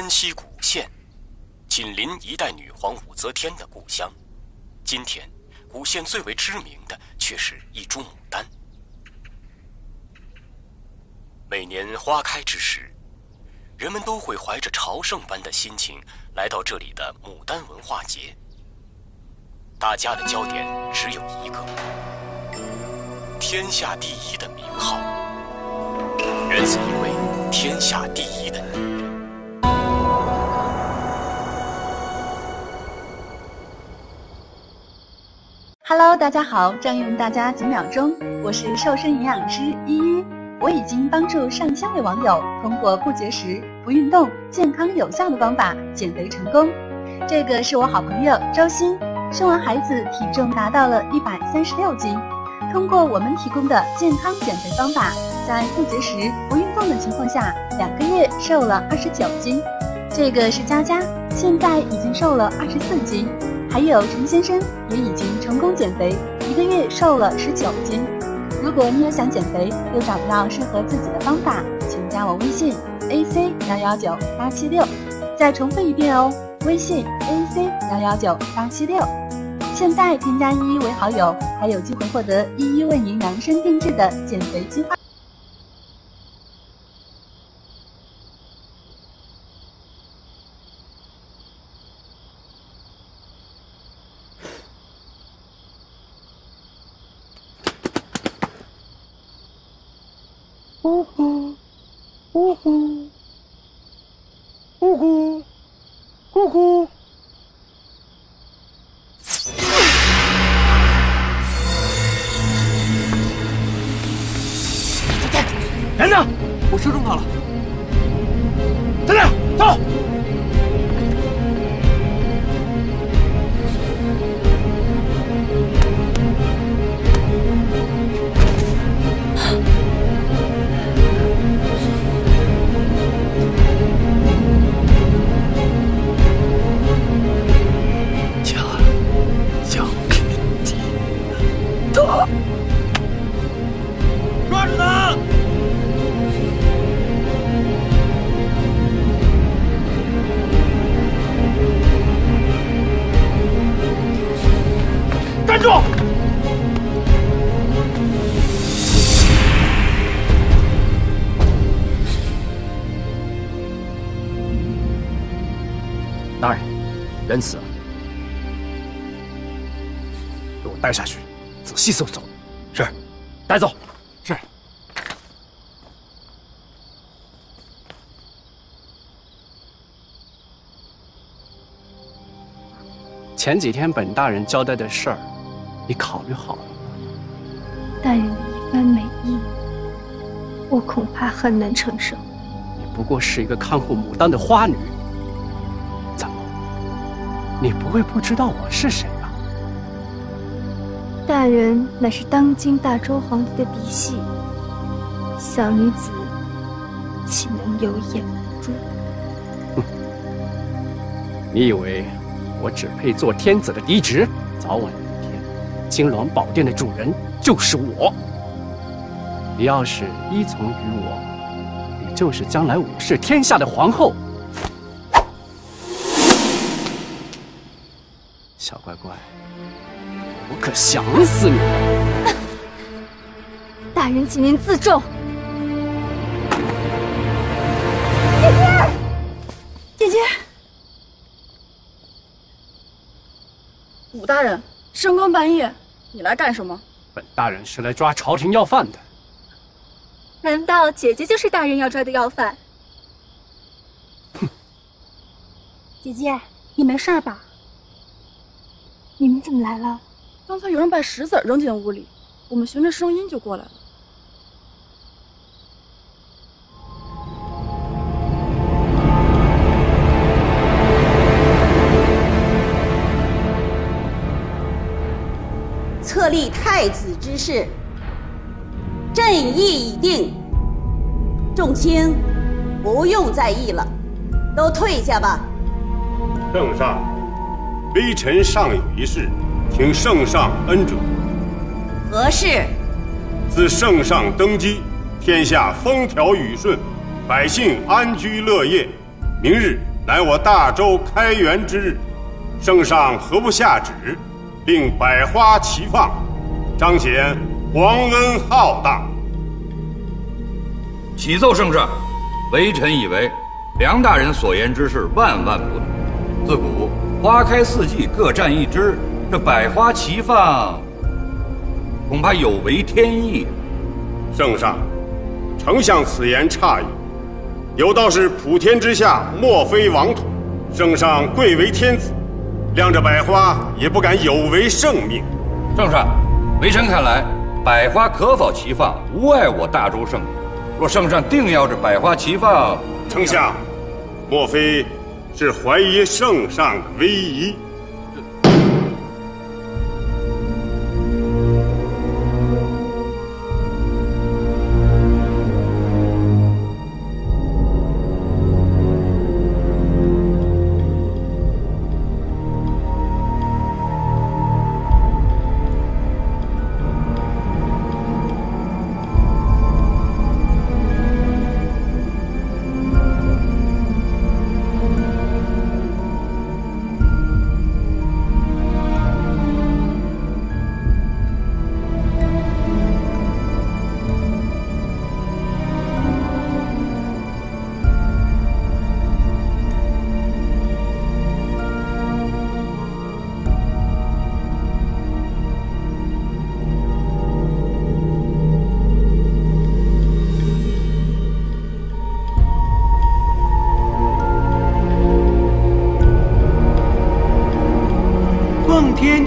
山西古县，紧邻一代女皇武则天的故乡。今天，古县最为知名的却是一株牡丹。每年花开之时，人们都会怀着朝圣般的心情来到这里的牡丹文化节。大家的焦点只有一个：天下第一的名号，源自一位天下第一大家好，占用大家几秒钟，我是瘦身营养师依依，我已经帮助上千位网友通过不节食、不运动、健康有效的方法减肥成功。这个是我好朋友周鑫，生完孩子体重达到了一百三十六斤，通过我们提供的健康减肥方法，在不节食、不运动的情况下，两个月瘦了二十九斤。这个是佳佳，现在已经瘦了二十四斤。还有陈先生也已经成功减肥，一个月瘦了十九斤。如果你也想减肥，又找不到适合自己的方法，请加我微信 a c 幺幺九八七六。再重复一遍哦，微信 a c 幺幺九八七六。现在添加依依为好友，还有机会获得依依为您量身定制的减肥计划。仔细搜搜。是，带走。是。前几天本大人交代的事儿，你考虑好了吗？大人的一番美意，我恐怕很难承受。你不过是一个看护牡丹的花女，怎么？你不会不知道我是谁人乃是当今大周皇帝的嫡系，小女子岂能有眼无珠？哼你以为我只配做天子的嫡侄？早晚有一天，金銮宝殿的主人就是我。你要是依从于我，你就是将来武士天下的皇后。小乖乖，我可想死你了！大人，请您自重。姐姐，姐姐武大人，深更半夜，你来干什么？本大人是来抓朝廷要犯的。难道姐姐就是大人要抓的要犯？哼！姐姐，你没事吧？你们怎么来了？刚才有人把石子扔进屋里，我们循着声音就过来了。册立太子之事，朕意已定，众卿不用再议了，都退下吧。圣上，微臣尚有一事，请圣上恩准。何事？自圣上登基，天下风调雨顺，百姓安居乐业，明日乃我大周开元之日，圣上何不下旨，令百花齐放，彰显皇恩浩荡？启奏圣上，微臣以为，梁大人所言之事万万不能。自古花开四季各占一枝，这百花齐放，恐怕有违天意。圣上，丞相此言差矣。有道是普天之下莫非王土，圣上贵为天子，量着百花也不敢有违圣命。圣上，微臣看来，百花可否齐放，无碍我大周圣明。若圣上定要这百花齐放，丞相，莫非是怀疑圣上的威仪？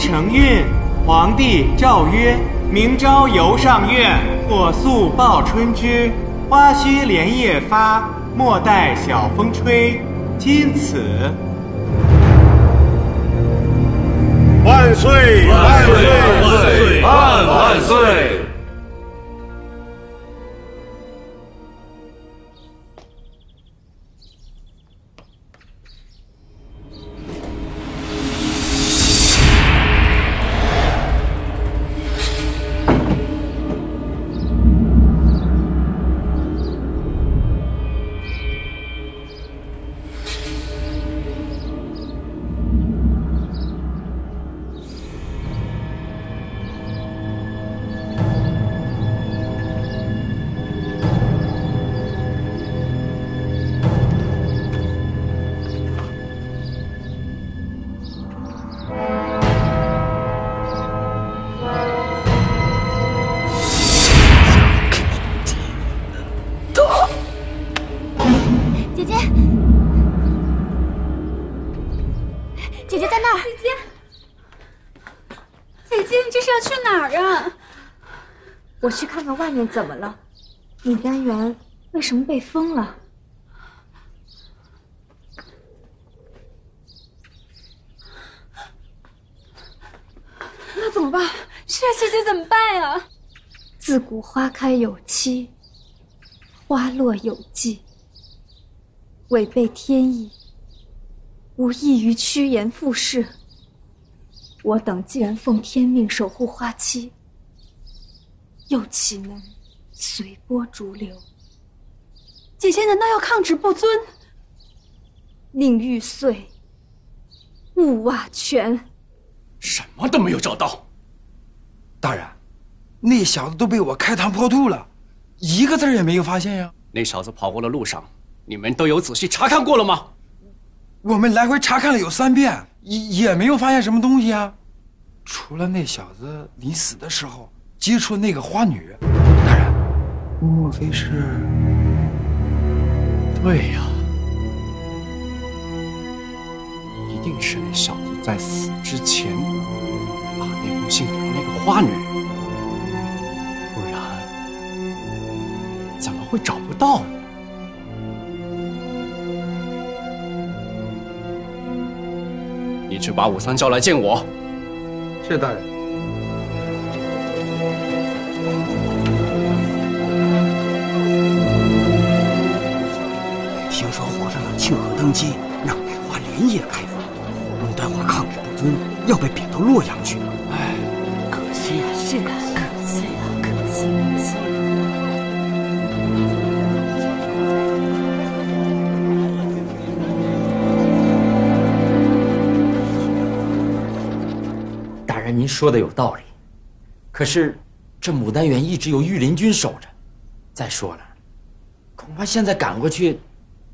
承运，皇帝诏曰：明朝游上苑，火速报春之。花须连夜发，莫待晓风吹。今此万岁！万岁！万岁！万万岁！外面怎么了？你单元为什么被封了？那怎么办？是啊，姐姐怎么办呀？自古花开有期，花落有季。违背天意，无异于趋炎附势。我等既然奉天命守护花期。又岂能随波逐流？姐姐难道要抗旨不遵？宁玉碎，勿瓦全。什么都没有找到。大人，那小子都被我开膛破肚了，一个字也没有发现呀。那小子跑过的路上，你们都有仔细查看过了吗？我们来回查看了有三遍，也也没有发现什么东西啊。除了那小子临死的时候。接触那个花女，大人，莫非是？对呀，一定是那小子在死之前把那封信给了那个花女，不然怎么会找不到呢？你去把武三叫来见我。是大人。怒和登基，让百花连夜开放。牡丹花抗旨不遵，要被贬到洛阳去。哎，可惜呀，是啊，可惜呀，可惜可惜。大人您说的有道理，可是这牡丹园一直由御林军守着，再说了，恐怕现在赶过去。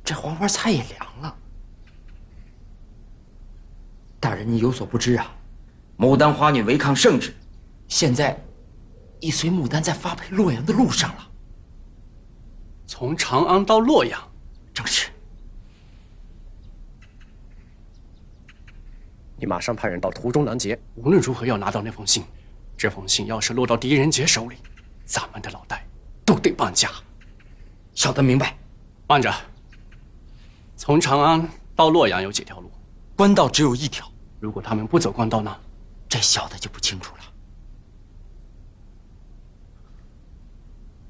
这黄花菜也凉了。大人，你有所不知啊，牡丹花女违抗圣旨，现在已随牡丹在发配洛阳的路上了。从长安到洛阳，正是。你马上派人到途中拦截，无论如何要拿到那封信。这封信要是落到狄仁杰手里，咱们的脑袋都得搬家。小的明白。慢着，从长安到洛阳有几条路？官道只有一条。如果他们不走官道呢？这小的就不清楚了。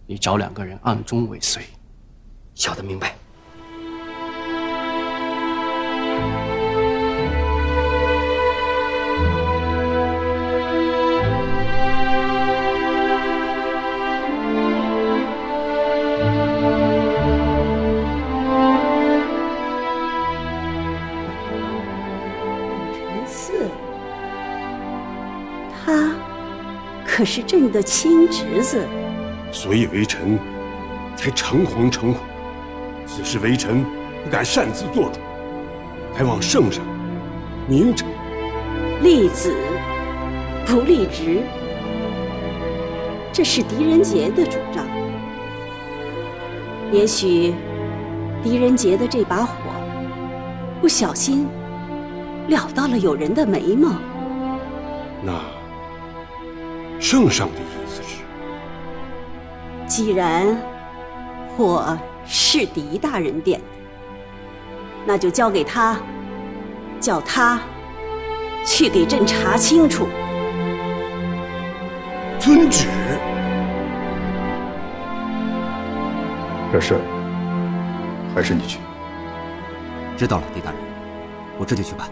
你找两个人暗中尾随。小的明白。可是朕的亲侄子，所以微臣才诚惶诚恐。此事微臣不敢擅自做主，还望圣上明察。立子不立侄，这是狄仁杰的主张。也许狄仁杰的这把火，不小心燎到了有人的眉毛。那。圣上的意思是，既然火是狄大人点的，那就交给他，叫他去给朕查清楚。遵旨。这事还是你去。知道了，狄大人，我这就去办。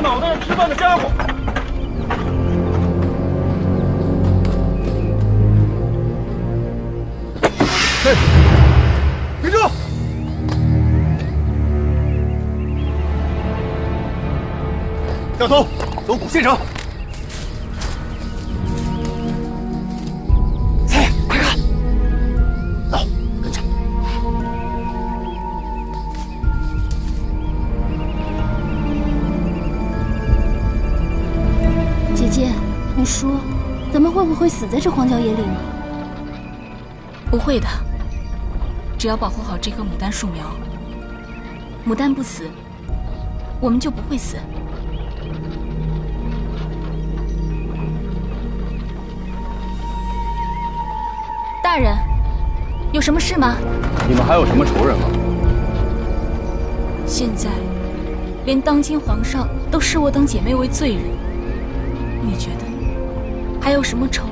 脑袋上吃饭的家伙。嘿，停住！掉头，走古县城。会死在这荒郊野岭啊？不会的，只要保护好这棵牡丹树苗，牡丹不死，我们就不会死。大人，有什么事吗？你们还有什么仇人吗？现在，连当今皇上都视我等姐妹为罪人，你觉得？还有什么仇，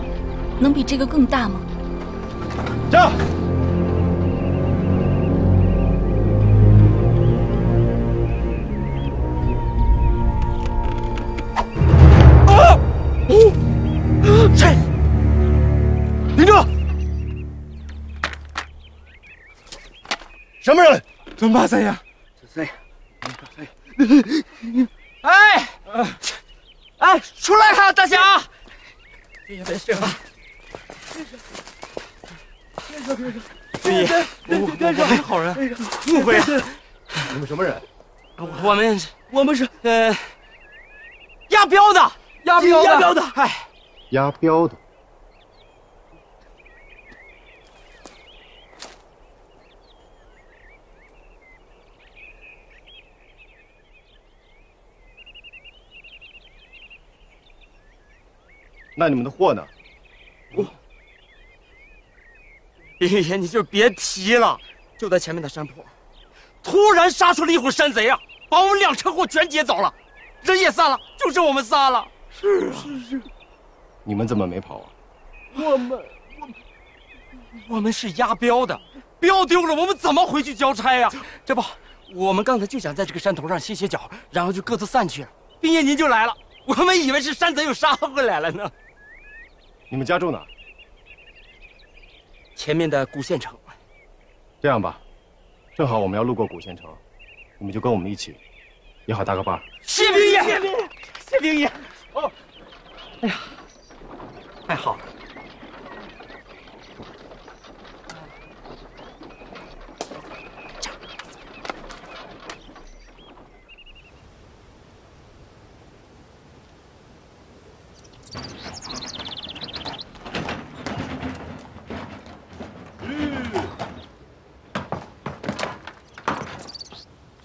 能比这个更大吗？驾！啊！谁？林住！什么人？怎么办，三爷？三爷，哎，哎，出来哈，大侠！别别别！别说别说！军爷，我我我是好人，误会了。你们什么人？我们我们是呃押镖的，押镖的押镖的。哎，押镖的。那你们的货呢？我，林爷，你就别提了。就在前面的山坡，突然杀出了一伙山贼啊，把我们两车货全劫走了，人也散了，就剩我们仨了。是啊，是是。你们怎么没跑啊？我们，我，我们是押镖的，镖丢了，我们怎么回去交差呀？这不，我们刚才就想在这个山头上歇歇脚，然后就各自散去了。冰爷您就来了，我们以为是山贼又杀回来了呢。你们家住哪？前面的古县城。这样吧，正好我们要路过古县城，你们就跟我们一起，也好搭个伴。谢冰爷，谢冰爷。哦，哎呀，太好了。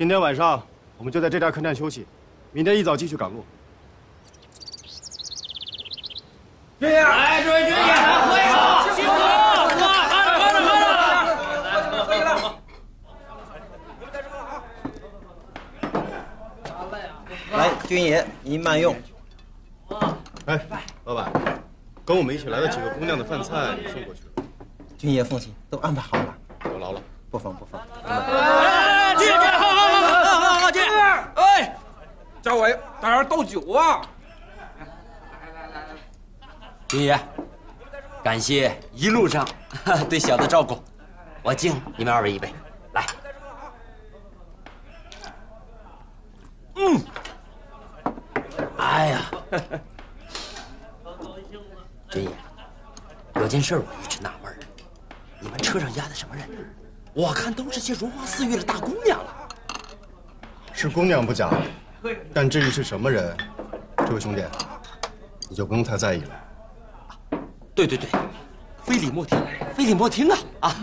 今天晚上我们就在这家客栈休息，明天一早继续赶路。军爷，来，诸位军爷，喝一口，辛苦了，喝，喝着，喝着，喝着。来，军爷，您慢用。哎，老板，跟我们一起来的几个姑娘的饭菜你送过去了。军爷放心，都安排好了。有劳了。不妨不妨。哎，军爷，好好好好好好，军爷，哎，叫我大点倒酒啊！军爷，感谢一路上 对小的照顾，我敬你们二位一杯，来。嗯，哎呀，军爷，有件事我一直纳闷你们车上压的什么人？我看都是些如花似玉的大姑娘了。是姑娘不假，但至于是什么人，这位兄弟，你就不用太在意了。对对对，非礼莫听，非礼莫听啊！啊，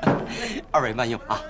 二位慢用啊。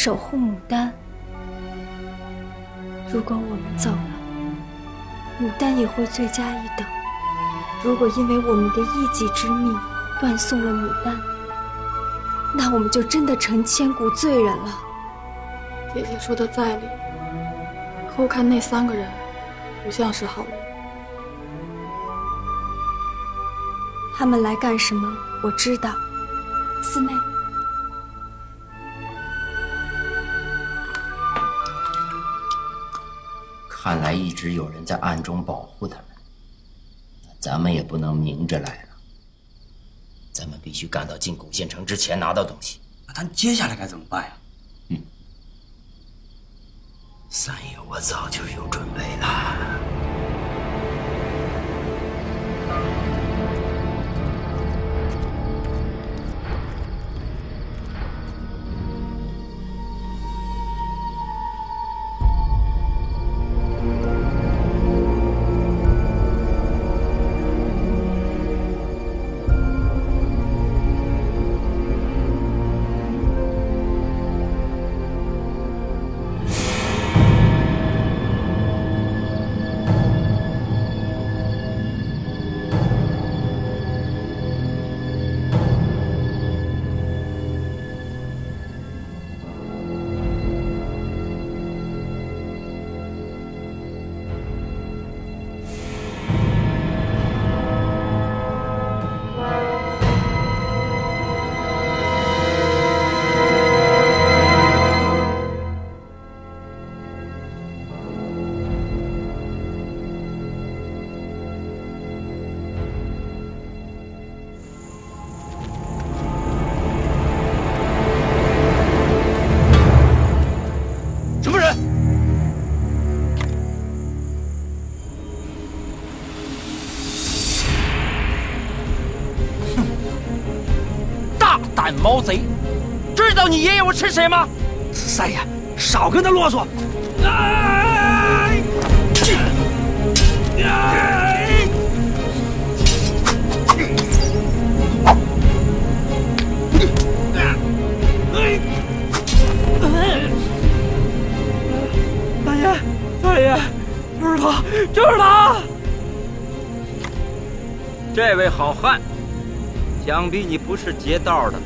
守护牡丹。如果我们走了，牡丹也会罪加一等。如果因为我们的一己之命断送了牡丹，那我们就真的成千古罪人了。姐姐说的在理，可我看那三个人不像是好人。他们来干什么？我知道，四妹。看来一直有人在暗中保护他们，咱们也不能明着来了。咱们必须赶到进古县城之前拿到东西。那咱接下来该怎么办呀？嗯，三爷，我早就有准备了。毛贼，知道你爷爷我是谁吗？三爷，少跟他啰嗦。哎！哎三爷，三爷，就是他，就是他！这位好汉，想必你不是劫道的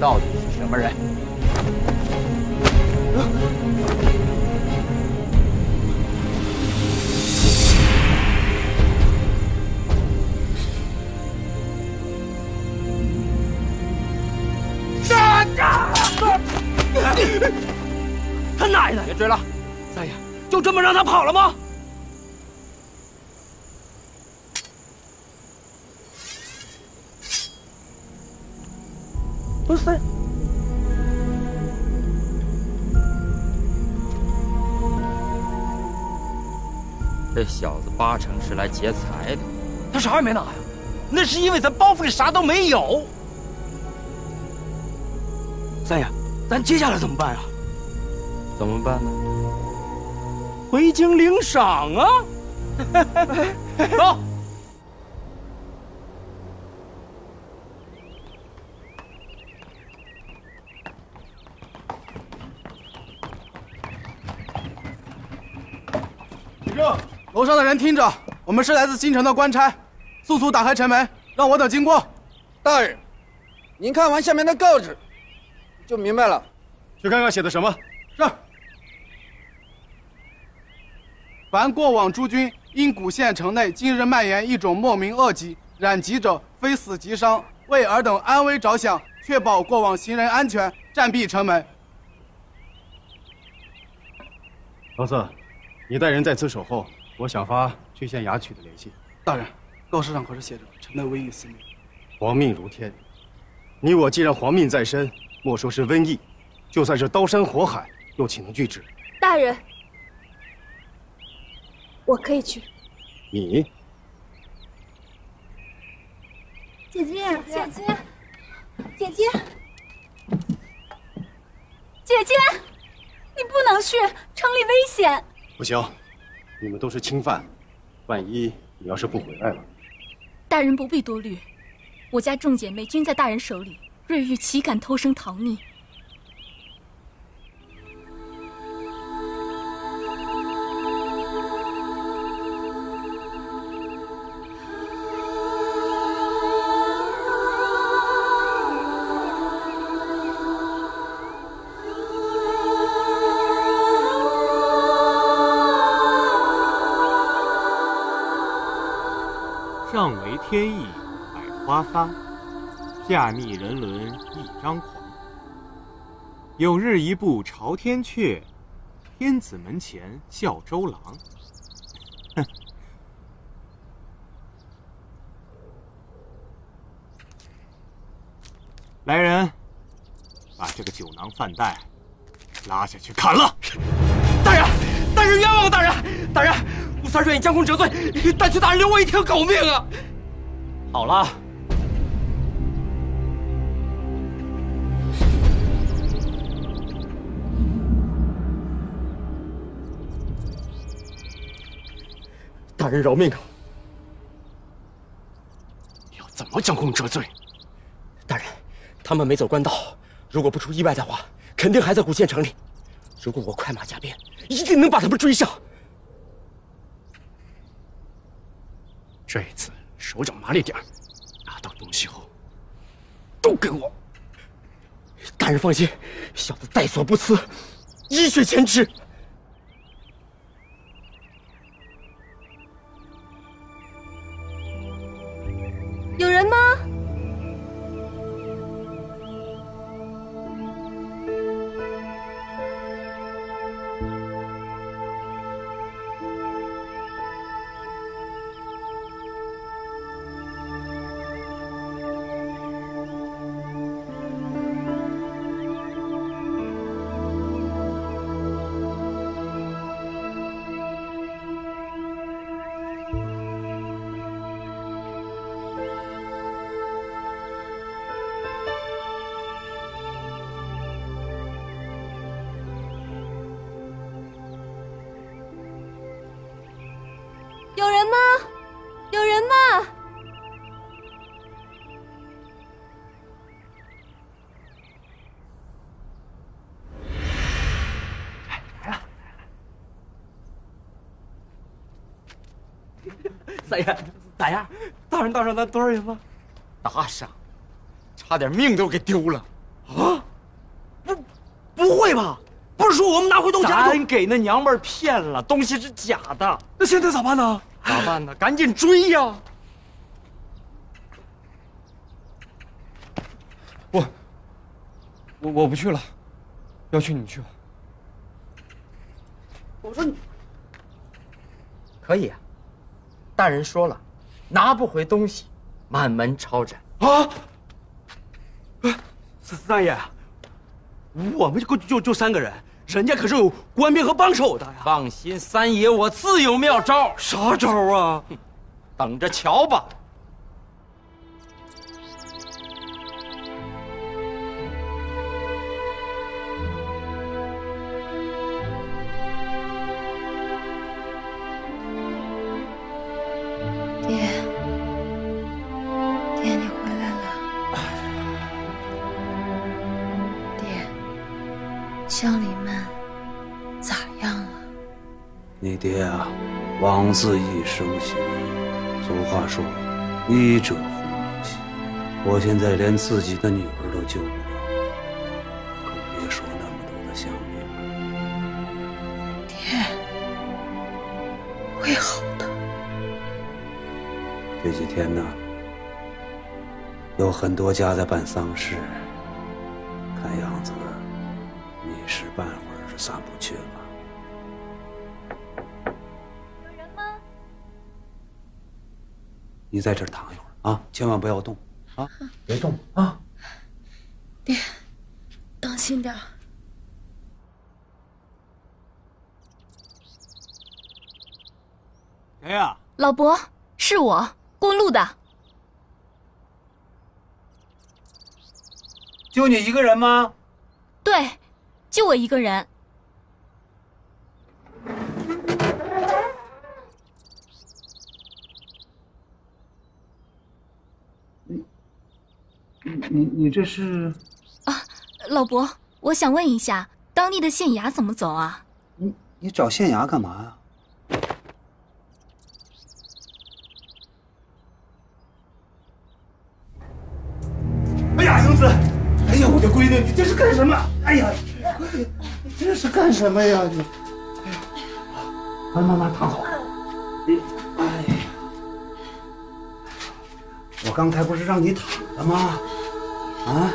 到底是什么人？是来劫财的。他啥也没拿呀，那是因为咱包袱里啥都没有。三爷，咱接下来怎么办呀？怎么办呢？回京领赏啊！走。李正，楼上的人听着，我们是来自京城的官差，速速打开城门，让我等经过。大人，您看完下面的告示，就明白了。去看看写的什么。是。凡过往诸军因古县城内今日蔓延一种莫名恶疾，染疾者非死即伤，为尔等安危着想，确保过往行人安全，暂闭城门。老四，你带人在此守候，我想发去县衙取的联系。大人，告示上可是写着城内瘟疫肆虐，皇命如天，你我既然皇命在身，莫说是瘟疫，就算是刀山火海，又岂能拒之？大人，我可以去。你姐姐，姐姐，姐姐，姐姐，你不能去，城里危险。不行，你们都是亲犯，万一你要是不回来了，大人不必多虑，我家众姐妹均在大人手里，瑞玉岂敢偷生逃匿？百花发，下逆人伦一张狂。有日一步朝天阙，天子门前笑周郎。哼！来人，把这个酒囊饭袋拉下去砍了！大人，大人冤枉啊！大人，大人，吴三愿意将功折罪，但求大人留我一条狗命啊！好了，大人饶命啊！要怎么将功折罪？大人，他们没走官道，如果不出意外的话，肯定还在古县城里。如果我快马加鞭，一定能把他们追上。这一次手脚麻利点拿到东西后，都给我！大人放心，小子在所不辞，一雪前耻。有人吗？多少银子？大伤，差点命都给丢了。啊？不，不会吧？不是说我们拿回东西？咱给那娘们儿骗了，东西是假的。那现在咋办呢？咋办呢？赶紧追呀！我，我我不去了，要去你去吧。我说你，可以啊。大人说了，拿不回东西，满门抄斩。啊！三三爷，我们就就就三个人。人家可是有官兵和帮手的呀！放心，三爷，我自有妙招。啥招啊？等着瞧吧。枉自一生行医。俗话说，医者父母心。我现在连自己的女儿都救不了，更别说那么多的乡里了。爹，会好的。这几天呢，有很多家在办丧事，你在这儿躺一会儿啊，千万不要动啊，别动啊！爹，当心点儿。谁呀？老伯，是我，过路的。就你一个人吗？对，就我一个人。你你你这是？啊，老伯，我想问一下，当地的县衙怎么走啊？你你找县衙干嘛呀？哎呀，英子！哎呀，我的闺女，你这是干什么？哎呀，你这是干什么呀？你，哎呀，慢慢慢躺好。刚才不是让你躺着吗？啊？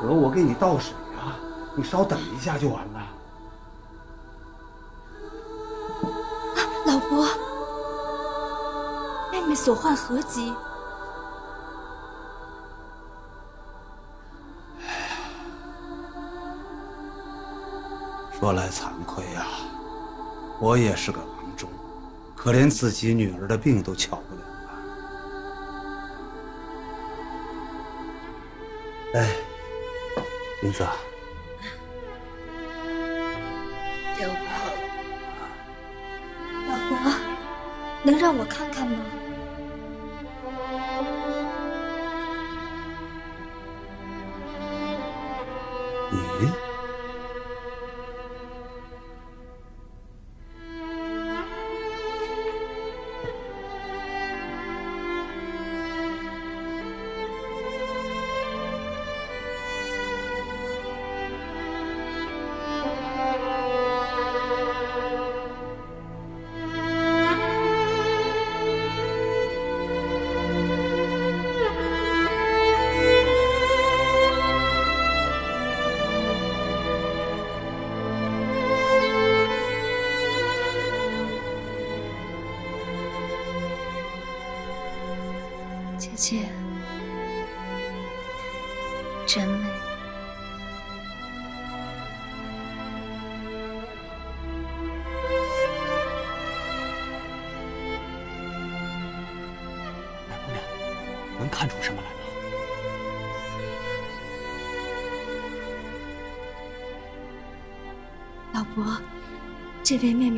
渴，我给你倒水啊，你稍等一下就完了。老伯，妹妹所患何疾？说来惭愧呀、我也是个郎中，可连自己女儿的病都瞧不了哎，英子，爹，我老伯，能让我看看吗？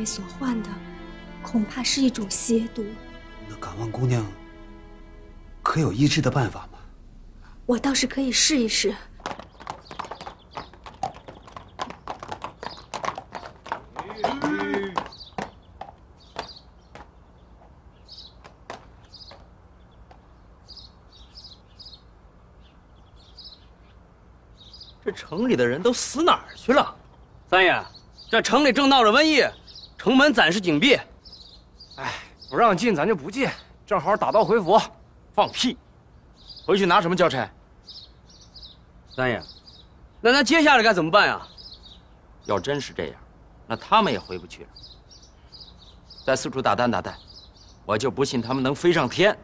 所患的恐怕是一种邪毒那敢问姑娘可有医治的办法吗？我倒是可以试一试。这城里的人都死哪儿去了？三爷这城里正闹着瘟疫。城门暂时紧闭。哎，不让进咱就不进，正好打道回府。放屁！回去拿什么交差？三爷，那咱接下来该怎么办呀？要真是这样，那他们也回不去了。再四处打探打探，我就不信他们能飞上天。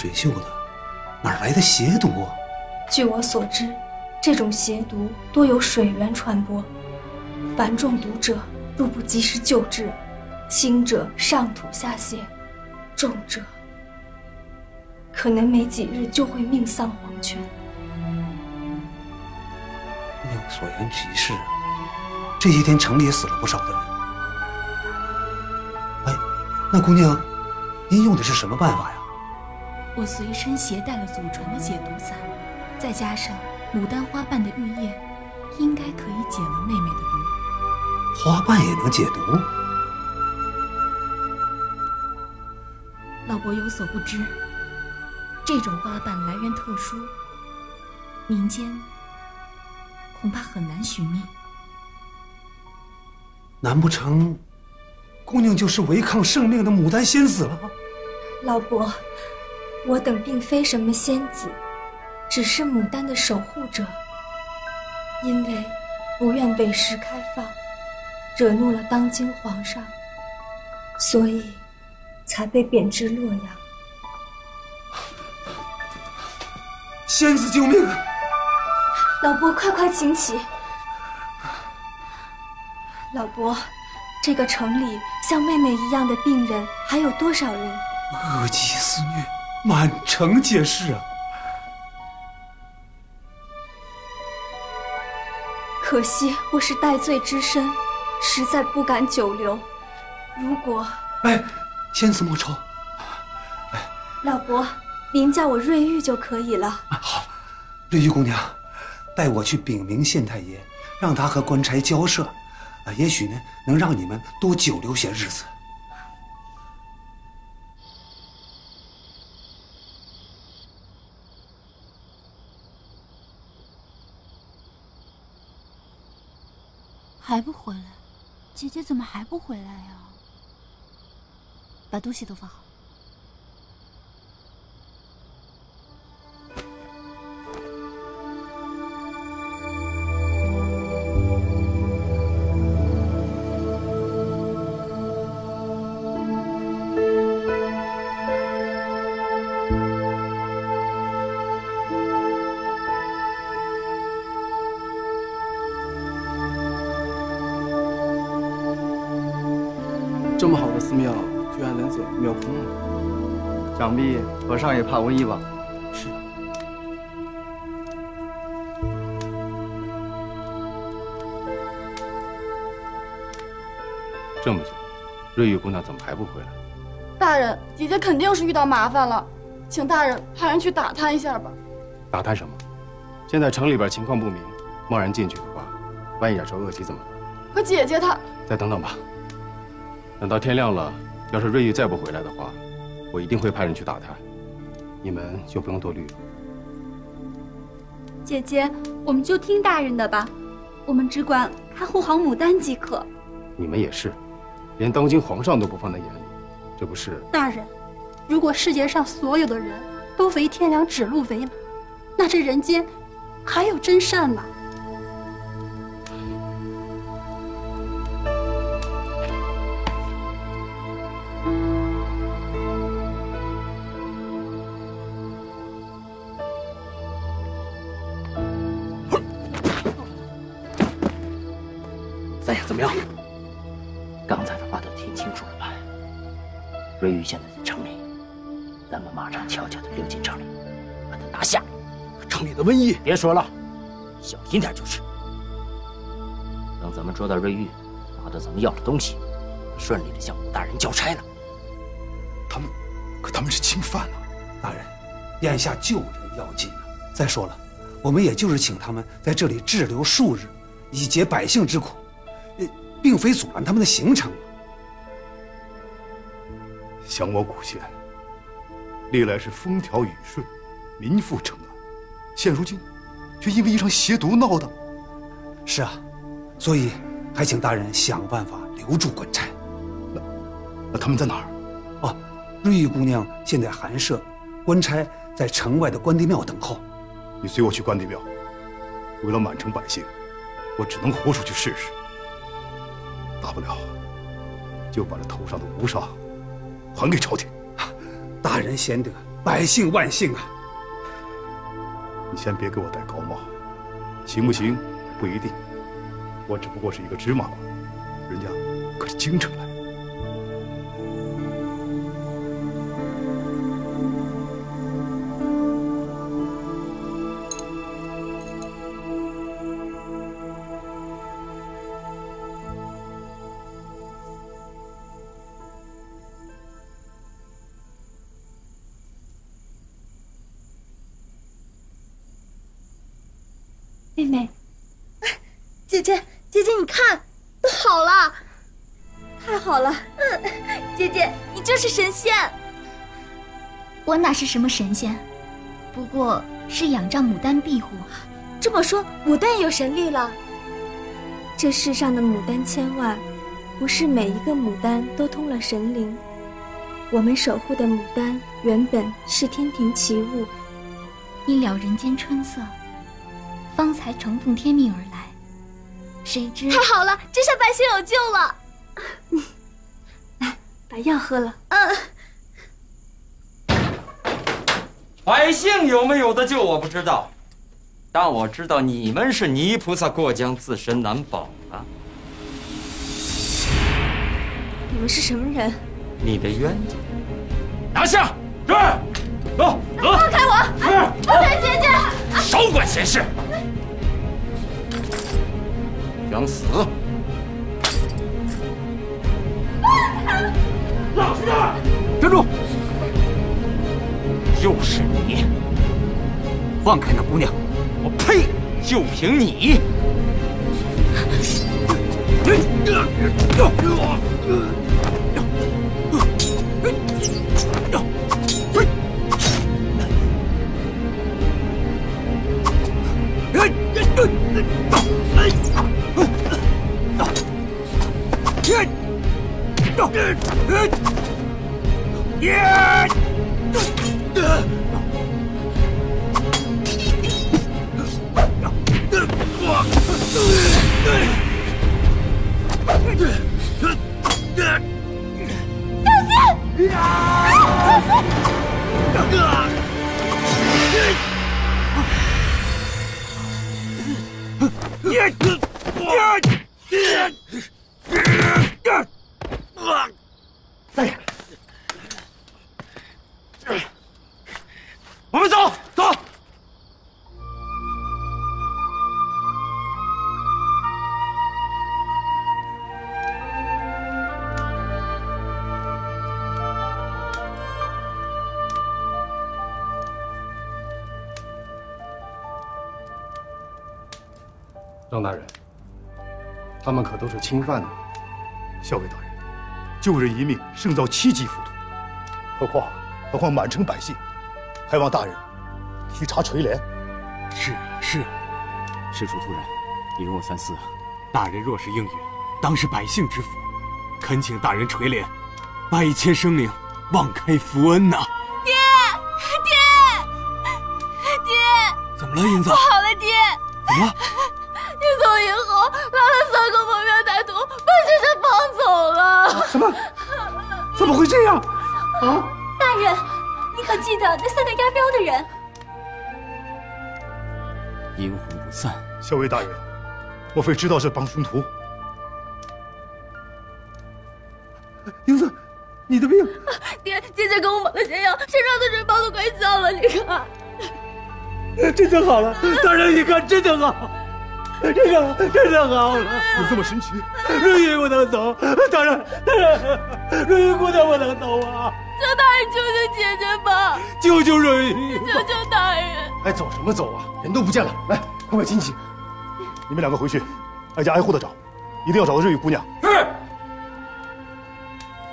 水秀的，哪来的邪毒啊？据我所知，这种邪毒多由水源传播，凡中毒者若不及时救治，轻者上吐下泻，重者可能没几日就会命丧黄泉。姑娘所言极是啊，这些天城里也死了不少的人。哎，那姑娘，您用的是什么办法呀？我随身携带了祖传的解毒散，再加上牡丹花瓣的玉液，应该可以解了妹妹的毒。花瓣也能解毒？老伯有所不知，这种花瓣来源特殊，民间恐怕很难寻觅。难不成姑娘就是违抗圣命的牡丹仙子了？老伯。我等并非什么仙子，只是牡丹的守护者。因为不愿为时开放，惹怒了当今皇上，所以才被贬至洛阳。仙子救命！老伯，快快请起。老伯，这个城里像妹妹一样的病人还有多少人？恶疾肆虐。满城皆是啊！可惜我是戴罪之身，实在不敢久留。如果……哎，仙子莫愁。老伯，您叫我瑞玉就可以了。好，瑞玉姑娘，带我去禀明县太爷，让他和官差交涉，啊，也许呢，能让你们多久留些日子。还不回来，姐姐怎么还不回来呀？把东西都放好。必和尚也怕瘟疫吧？是。这么久，瑞玉姑娘怎么还不回来？大人，姐姐肯定是遇到麻烦了，请大人派人去打探一下吧。打探什么？现在城里边情况不明，贸然进去的话，万一染上恶疾怎么办？可姐姐她……再等等吧。等到天亮了，要是瑞玉再不回来的话，我一定会派人去打探。你们就不用多虑了。姐姐，我们就听大人的吧，我们只管看护好牡丹即可。你们也是，连当今皇上都不放在眼里，这不是？大人，如果世界上所有的人都为天良指鹿为马，那这人间还有真善吗？咱俩怎么样？刚才的话都听清楚了吧？瑞玉现在在城里，咱们马上悄悄的溜进城里，把他拿下。城里的瘟疫，别说了，小心点就是。等咱们捉到瑞玉，拿到咱们要的东西，顺利的向武大人交差了。他们，可他们是侵犯了。大人，眼下救人要紧啊！再说了，我们也就是请他们在这里滞留数日，以解百姓之苦。并非阻拦他们的行程。想我古县历来是风调雨顺，民富城安，现如今却因为一场邪毒闹的。是啊，所以还请大人想办法留住官差。那那他们在哪儿？哦，瑞玉姑娘现在寒舍，官差在城外的关帝庙等候。你随我去关帝庙。为了满城百姓，我只能豁出去试试。大不了，就把这头上的乌纱还给朝廷。大人贤德，百姓万幸啊！你先别给我戴高帽，行不行不一定。我只不过是一个芝麻官，人家可是京城来。是什么神仙，不过是仰仗牡丹庇护。这么说，牡丹也有神力了？这世上的牡丹千万，不是每一个牡丹都通了神灵。我们守护的牡丹原本是天庭奇物，因了人间春色。方才承奉天命而来，谁知太好了，这下百姓有救了。来，把药喝了。嗯。百姓有没有的救我不知道，但我知道你们是泥菩萨过江，自身难保啊。你们是什么人？你的冤家。拿下！是。走走。放开我！是。放开姐姐！少管闲事。想死！老实点！站住！就是你！放开那姑娘！我呸！就凭你！他们可都是清犯呢。校尉大人，救人一命胜造七级浮屠，何况何况满城百姓，还望大人提察垂帘。是是，申叔突然，你容我三思啊！大人若是应允，当是百姓之福，恳请大人垂帘，百千生灵望开福恩呐！爹，爹，爹，怎么了，英子？不好了，爹！怎么了？你走以后，来了三个蒙面歹徒，把先生绑走了。什么？怎么会这样？啊！大人，你可记得那三个押镖的人？阴魂不散。校尉大人，莫非知道这帮凶徒？英子，你的病？爹，姐姐给我抹了些药，身上的水泡都快消了，你看。真就好了，大人，你看，真的好，真的真的好了。有这么神奇？瑞玉不能走，大人，大人，瑞玉姑娘不能走啊！求大人救救姐姐吧！救救瑞玉！救救大人！哎，走什么走啊？人都不见了，来，快快进去。你们两个回去，挨家挨户的找，一定要找到瑞玉姑娘。是。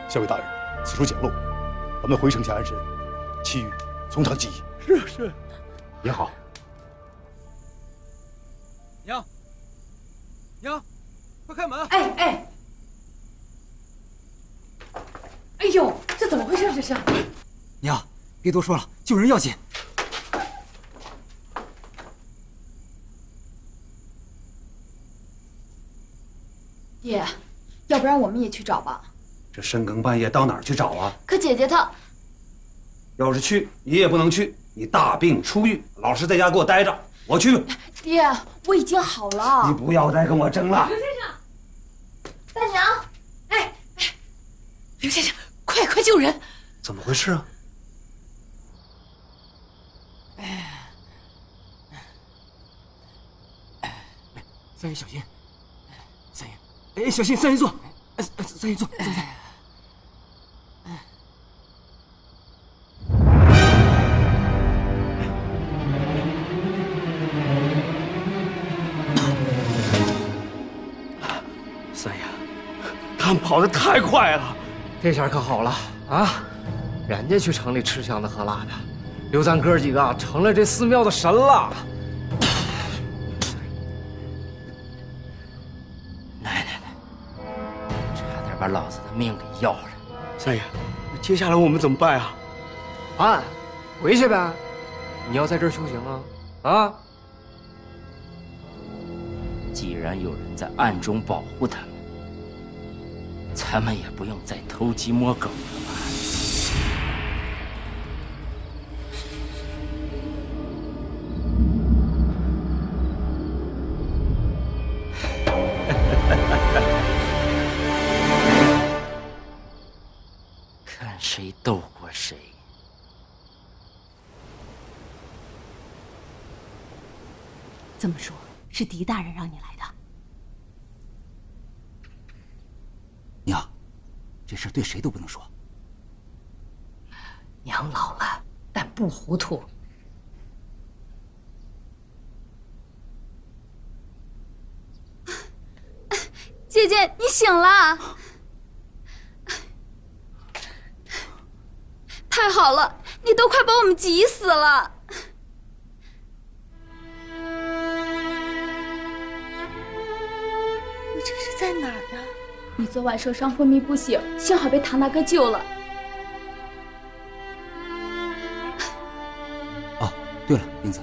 校尉大人，此处简陋，咱们回城下安身，其余从长计议。是是。也好。娘，娘，快开门！哎哎，哎呦，这怎么回事？这是？娘，别多说了，救人要紧。爹，要不然我们也去找吧。这深更半夜到哪儿去找啊？可姐姐她……要是去，你也不能去。你大病初愈，老实在家给我待着。我去。爹，我已经好了。你不要再跟我争了。刘先生，大娘，哎哎，刘先生，快快救人！怎么回事啊？哎，三爷小心，三爷，哎，小心，三爷坐，三爷坐，坐下。跑得太快了，这下可好了啊！人家去城里吃香的喝辣的，留咱哥几个成了这寺庙的神了。奶奶的，差点把老子的命给要了！三爷，接下来我们怎么办啊？啊，回去呗！你要在这儿修行啊？啊！既然有人在暗中保护他们。咱们也不用再偷鸡摸狗了吧？看谁斗过谁！这么说，是狄大人让你来的？娘，这事对谁都不能说。娘老了，但不糊涂。姐姐，你醒了！太好了，你都快把我们急死了。我这是在哪儿呢？你昨晚受伤昏迷不醒，幸好被唐大哥救了。哦，对了，英子，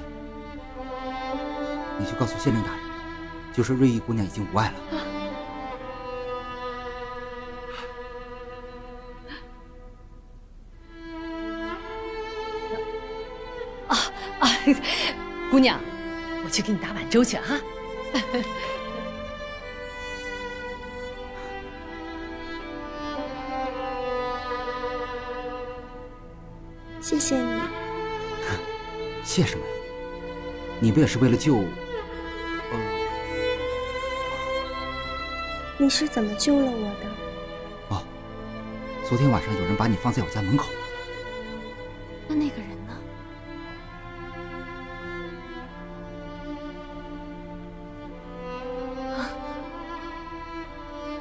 你去告诉县令大人，就是瑞意姑娘已经无碍了。啊啊，姑娘，我去给你打碗粥去啊。谢谢你，谢什么呀？你不也是为了救……你是怎么救了我的？哦，昨天晚上有人把你放在我家门口了。那那个人呢？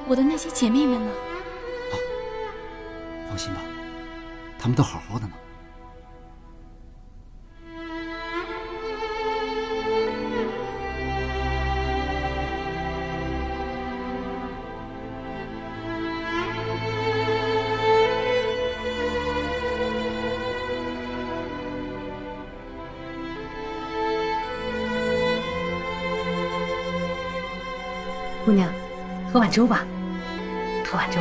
我的那些姐妹们呢？放心吧，他们都好好的呢。喝碗粥吧，喝碗粥。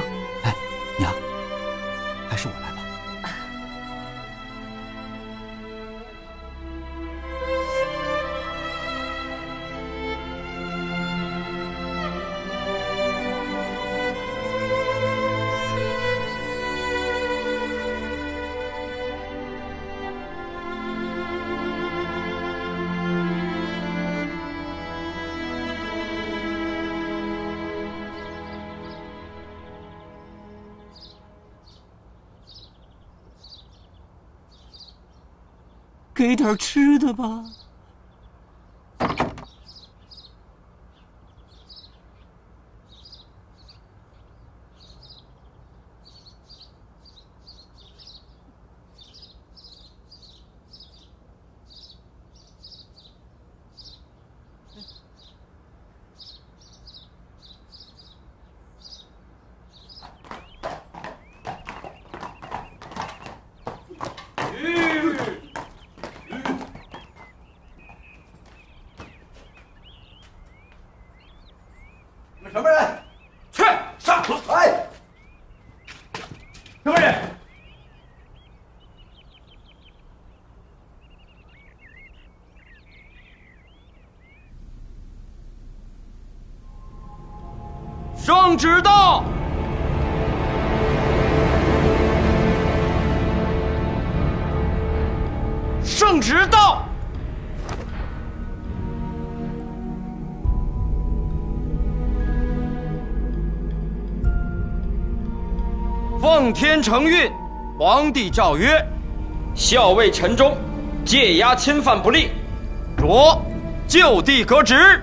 给点吃的吧。旨到！圣旨到！奉天承运，皇帝诏曰：校尉陈忠借押侵犯不力，着就地革职，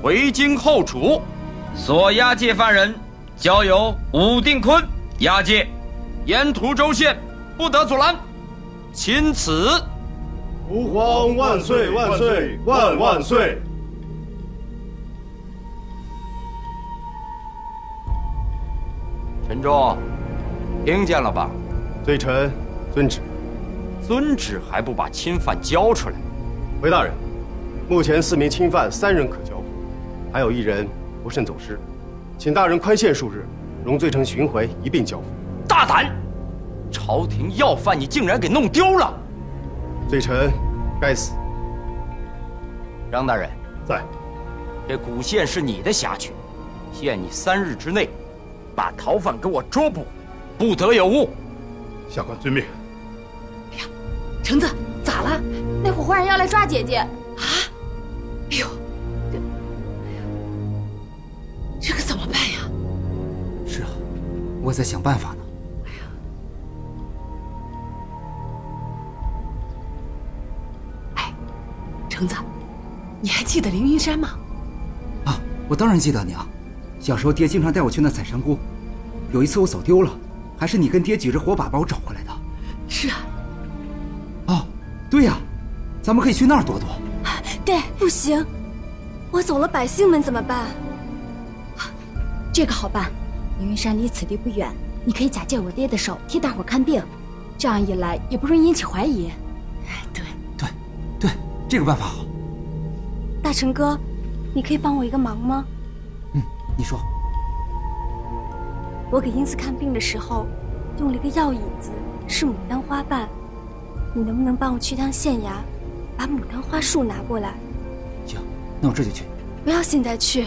回京候处。所押解犯人交由武定坤押解，沿途州县不得阻拦。钦此。吾皇万岁万岁万万岁！陈忠，听见了吧？罪臣遵旨。遵旨还不把钦犯交出来？回大人，目前四名钦犯，三人可交付，还有一人不慎走失，请大人宽限数日，容罪臣寻回一并交付。大胆！朝廷要犯你竟然给弄丢了！罪臣该死。张大人在。这古县是你的辖区，限你三日之内，把逃犯给我捉捕，不得有误。下官遵命。哎呀橙子，咋了？那伙坏人要来抓姐姐。我在想办法呢。哎橙子，你还记得凌云山吗？啊，我当然记得你啊。小时候爹经常带我去那采山菇，有一次我走丢了，还是你跟爹举着火把把我找回来的。是啊。哦，对呀，咱们可以去那儿躲躲。对，不行，我走了，百姓们怎么办？这个好办，凌云山离此地不远，你可以假借我爹的手替大伙看病，这样一来也不容易引起怀疑。对对对，这个办法好。大成哥，你可以帮我一个忙吗？嗯，你说。我给英子看病的时候，用了一个药引子，是牡丹花瓣，你能不能帮我去趟县衙，把牡丹花束拿过来？行，那我这就去。不要现在去，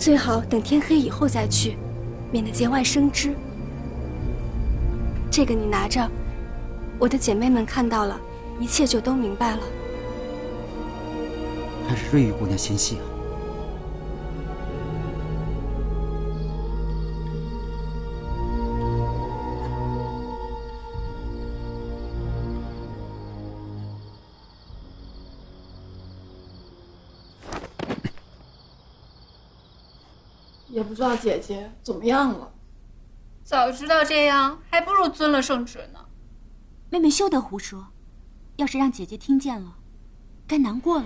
最好等天黑以后再去，免得节外生枝。这个你拿着，我的姐妹们看到了，一切就都明白了。还是瑞玉姑娘心细啊。也不知道姐姐怎么样了。早知道这样，还不如遵了圣旨呢。妹妹休得胡说，要是让姐姐听见了，该难过了。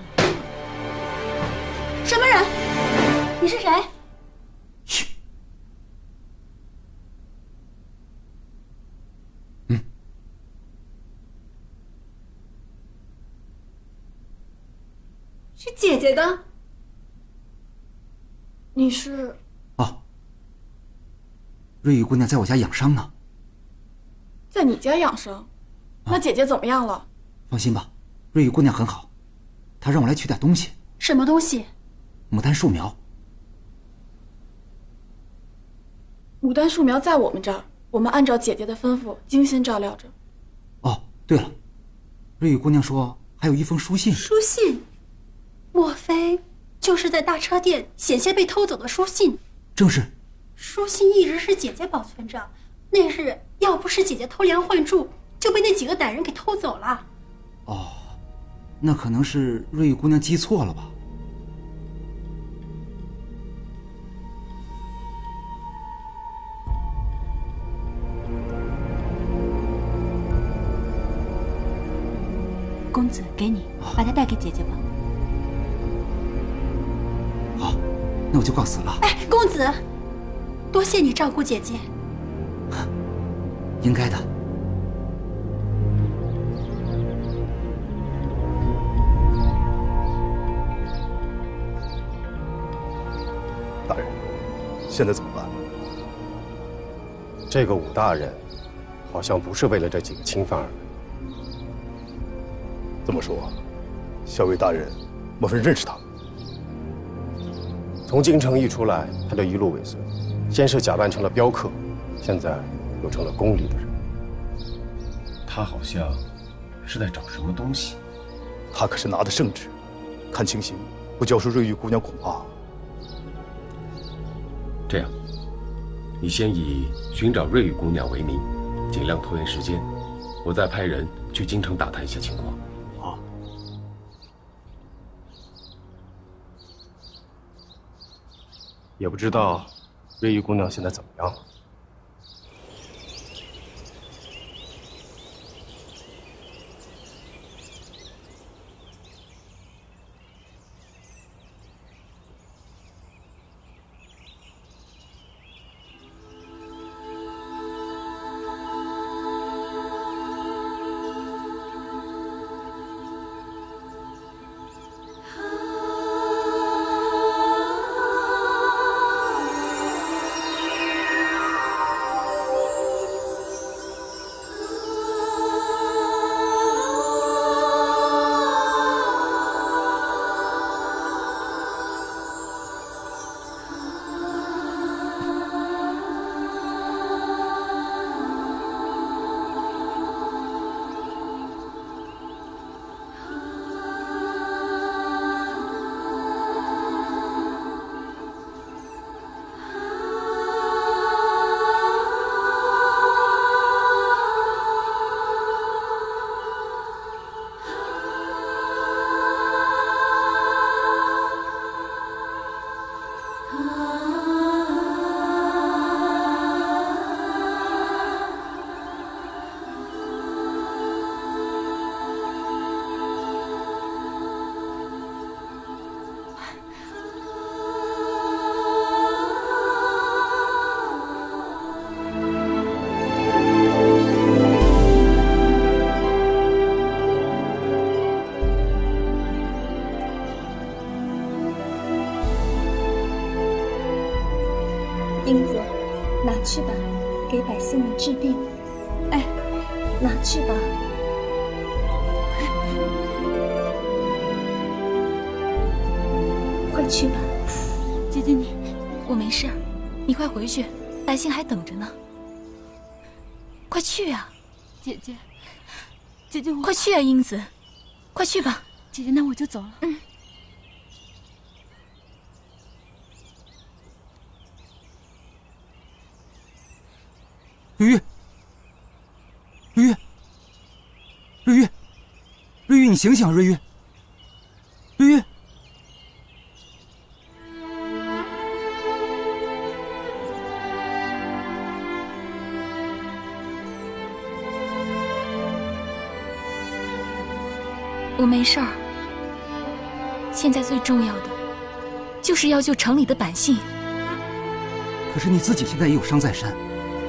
什么人？你是谁？嘘。是姐姐的。你是？哦，瑞玉姑娘在我家养伤呢。在你家养伤？那姐姐怎么样了？放心吧，瑞玉姑娘很好。她让我来取点东西。什么东西？牡丹树苗。牡丹树苗在我们这儿，我们按照姐姐的吩咐精心照料着。哦，对了，瑞玉姑娘说还有一封书信。书信？莫非就是在大车店险些被偷走的书信？正是。书信一直是姐姐保存着，那日要不是姐姐偷梁换柱，就被那几个歹人给偷走了。哦，那可能是瑞玉姑娘记错了吧？公子，给你，把它带给姐姐吧。好，那我就告辞了。哎，公子，多谢你照顾姐姐。应该的。大人，现在怎么办？这个武大人，好像不是为了这几个侵犯而来。这么说，校尉大人莫非认识他？从京城一出来，他就一路尾随，先是假扮成了镖客，现在又成了宫里的人。他好像是在找什么东西。他可是拿的圣旨，看情形，不交出瑞玉姑娘，恐怕……这样，你先以寻找瑞玉姑娘为名，尽量拖延时间，我再派人去京城打探一下情况。好。也不知道瑞玉姑娘现在怎么样了。英子，拿去吧，给百姓们治病。哎，拿去吧。快去吧，姐姐你，我没事，你快回去，百姓还等着呢。快去啊，姐姐，姐姐我快去啊，英子，快去吧。姐姐，那我就走了。嗯。瑞玉，瑞玉，瑞玉，瑞玉，你醒醒啊，瑞玉，瑞玉，我没事儿。现在最重要的，就是要救城里的百姓。可是你自己现在也有伤在身。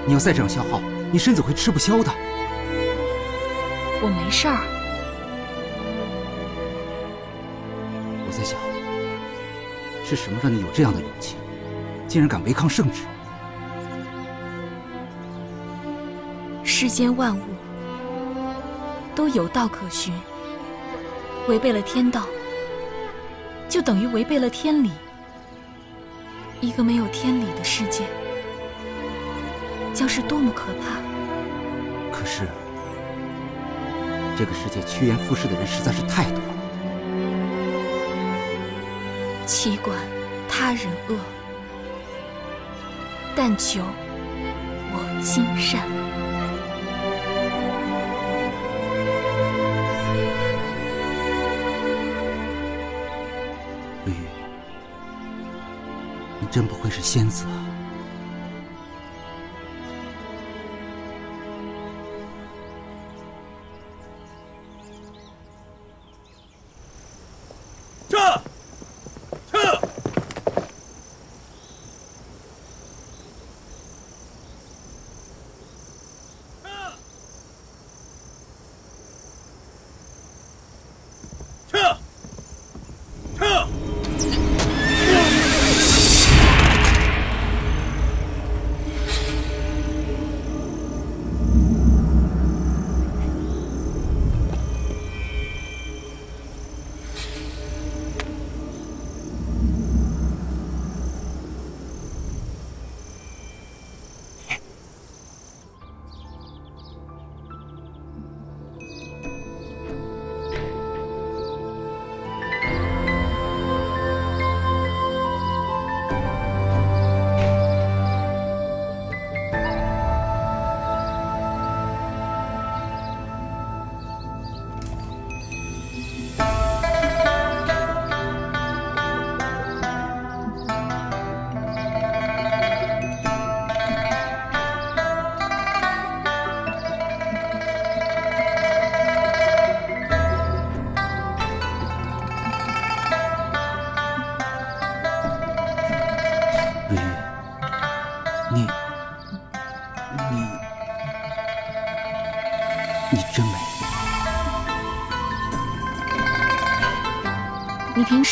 你要再这样消耗，你身子会吃不消的。我没事儿。我在想，是什么让你有这样的勇气，竟然敢违抗圣旨？世间万物都有道可循，违背了天道，就等于违背了天理。一个没有天理的世界，将是多么可怕！可是，这个世界趋炎附势的人实在是太多了。岂管他人恶，但求我心善。你真不愧是仙子啊！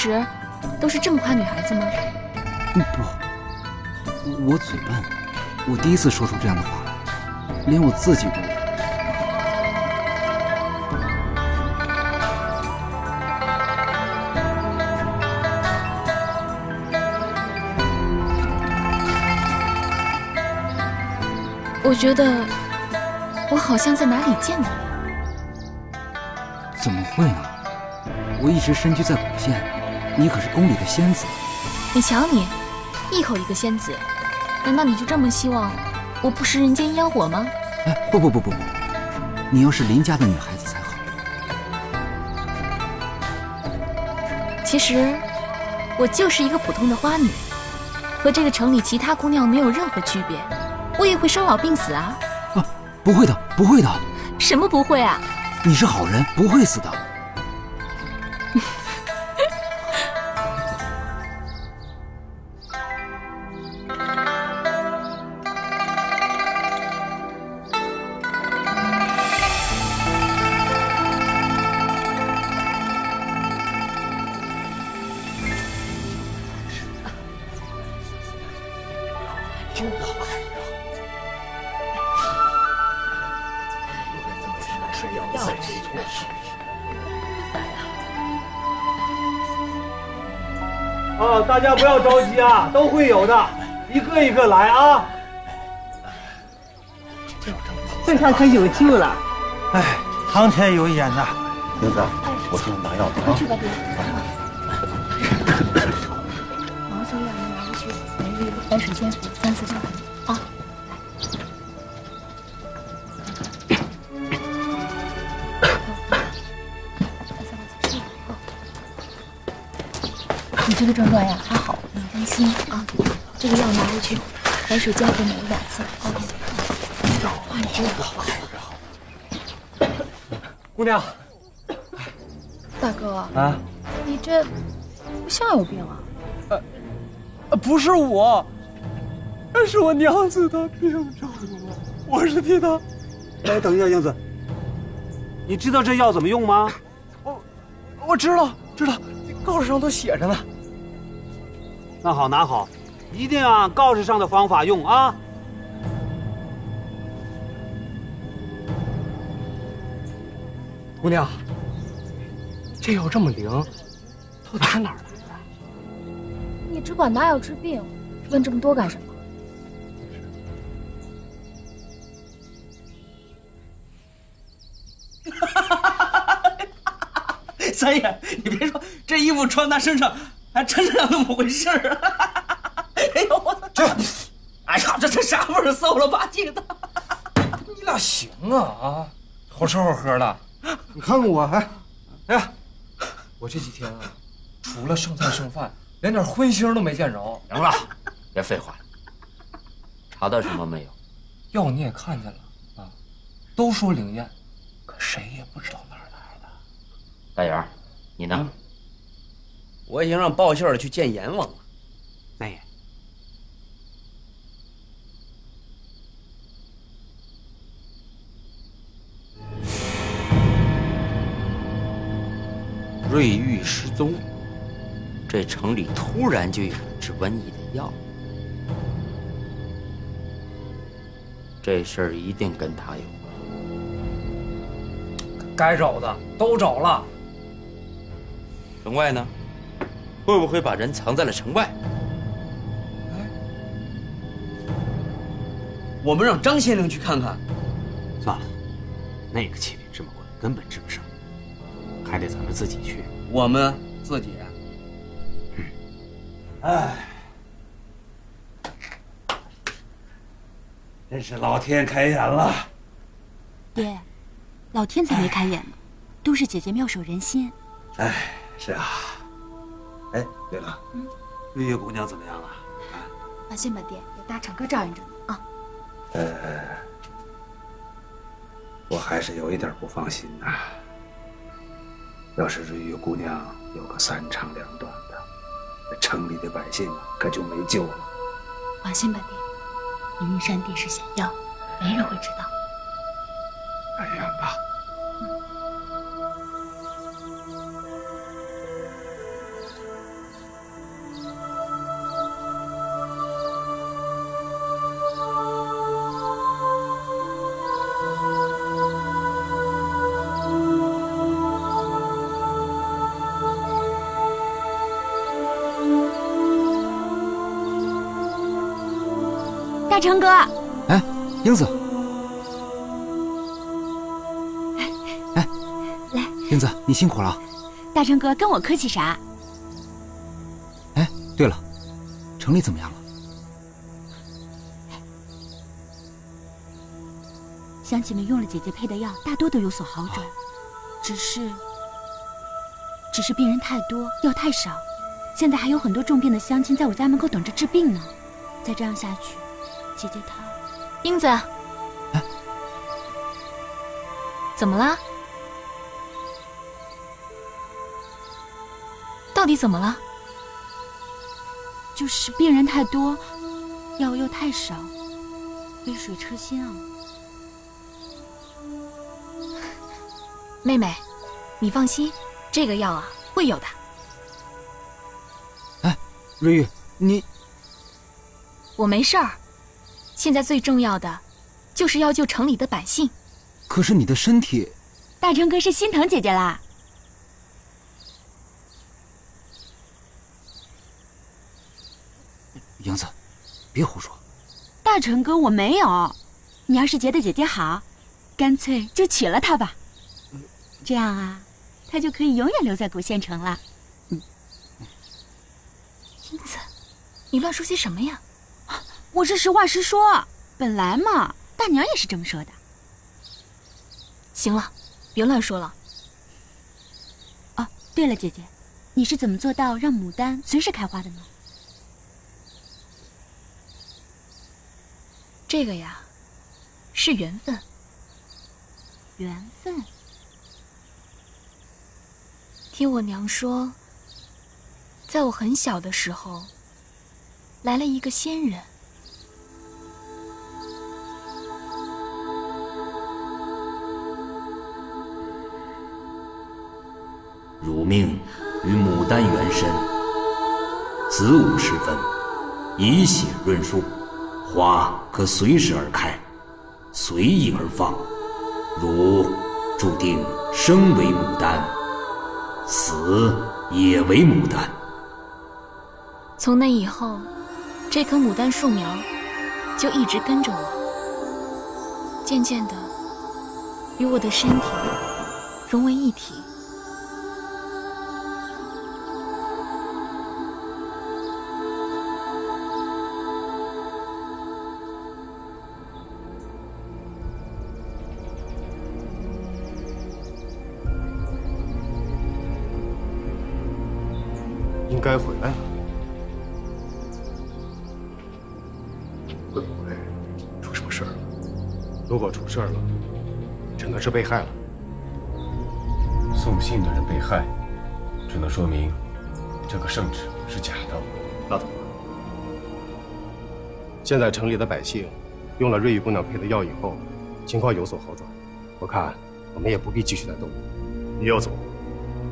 时都是这么夸女孩子吗？嗯不，我嘴笨，我第一次说出这样的话来，连我自己都。我觉得我好像在哪里见过你。怎么会呢？我一直身居在古县，你可是宫里的仙子。你瞧你，一口一个仙子，难道你就这么希望我不食人间烟火吗？哎，不不不不不，你要是林家的女孩子才好。其实，我就是一个普通的花女，和这个城里其他姑娘没有任何区别。我也会生老病死啊！啊，不会的，不会的。什么不会啊？你是好人，不会死的。都会有的，一个一个来啊。这下可有救了。哎，苍天有眼呐！英子，我去拿药啊。去吧，爹。毛泽药你拿回去，每日白水煎三四张啊来。你这个症状呀还好，不用担心啊。这个药拿回去，白水煎给每日两次。OK。姑娘，大哥啊，你这不像有病啊！呃，不是我，是我娘子她病着了，我是替她。哎，等一下，英子，你知道这药怎么用吗？我我知道，知道，告示上都写着呢。那好，拿好，一定按告示上的方法用啊。姑娘，这药这么灵，到底是哪儿来的？你只管拿药治病，问这么多干什么？三爷，你别说，这衣服穿他身上，还真是那么回事儿啊！哎呦我，这，哎呀，这这啥味儿？馊了吧唧的！你俩行啊啊，好吃好喝的。你看看我，哎，哎呀，我这几天啊，除了剩菜剩饭，连点荤腥都没见着。行了，别废话了。查到什么没有？药你也看见了啊，都说灵验，可谁也不知道哪儿来的。大眼儿，你呢？我已经让报信儿去见阎王了。三爷，瑞玉失踪，这城里突然就有治瘟疫的药，这事儿一定跟他有关。该找的都找了。城外呢？会不会把人藏在了城外？我们让张先生去看看。算了，那个器皿这么贵，根本治不上，还得咱们自己去。我们自己。哎，真是老天开眼了。爹，老天才没开眼呢，都是姐姐妙手仁心。哎，是啊。哎，对了，绿叶姑娘怎么样了？放心吧，爹，有大成哥照应着呢啊。呃，我还是有一点不放心呐。要是瑞玉姑娘有个三长两短的，那城里的百姓可就没救了。放心吧，爹，云山地势险要，没人会知道。但愿吧。成哥，哎，英子，哎来，英子，你辛苦了。大成哥跟我客气啥？哎，对了，城里怎么样了？乡亲们用了姐姐配的药，大多都有所好转，只是，只是病人太多，药太少。现在还有很多重病的乡亲在我家门口等着治病呢。再这样下去，姐姐她……英子，怎么了？到底怎么了？就是病人太多，药又太少，杯水车薪啊。妹妹，你放心，这个药啊会有的。瑞玉，你我没事儿。现在最重要的，就是要救城里的百姓。可是你的身体……大成哥是心疼姐姐啦。英子，别胡说。大成哥，我没有。你要是觉得姐姐好，干脆就娶了她吧。这样啊，她就可以永远留在古县城了。英子，你乱说些什么呀？我是实话实说，本来嘛，大娘也是这么说的。行了，别乱说了。哦，对了，姐姐，你是怎么做到让牡丹随时开花的呢？这个呀，是缘分。缘分。听我娘说，在我很小的时候，来了一个仙人。汝命与牡丹园深，子午时分，以血润树，花可随时而开，随意而放。汝注定生为牡丹，死也为牡丹。从那以后，这棵牡丹树苗就一直跟着我，渐渐的与我的身体融为一体。是被害了。送信的人被害，只能说明这个圣旨是假的。老头，现在城里的百姓用了瑞玉姑娘配的药以后，情况有所好转。我看我们也不必继续再动。你要走，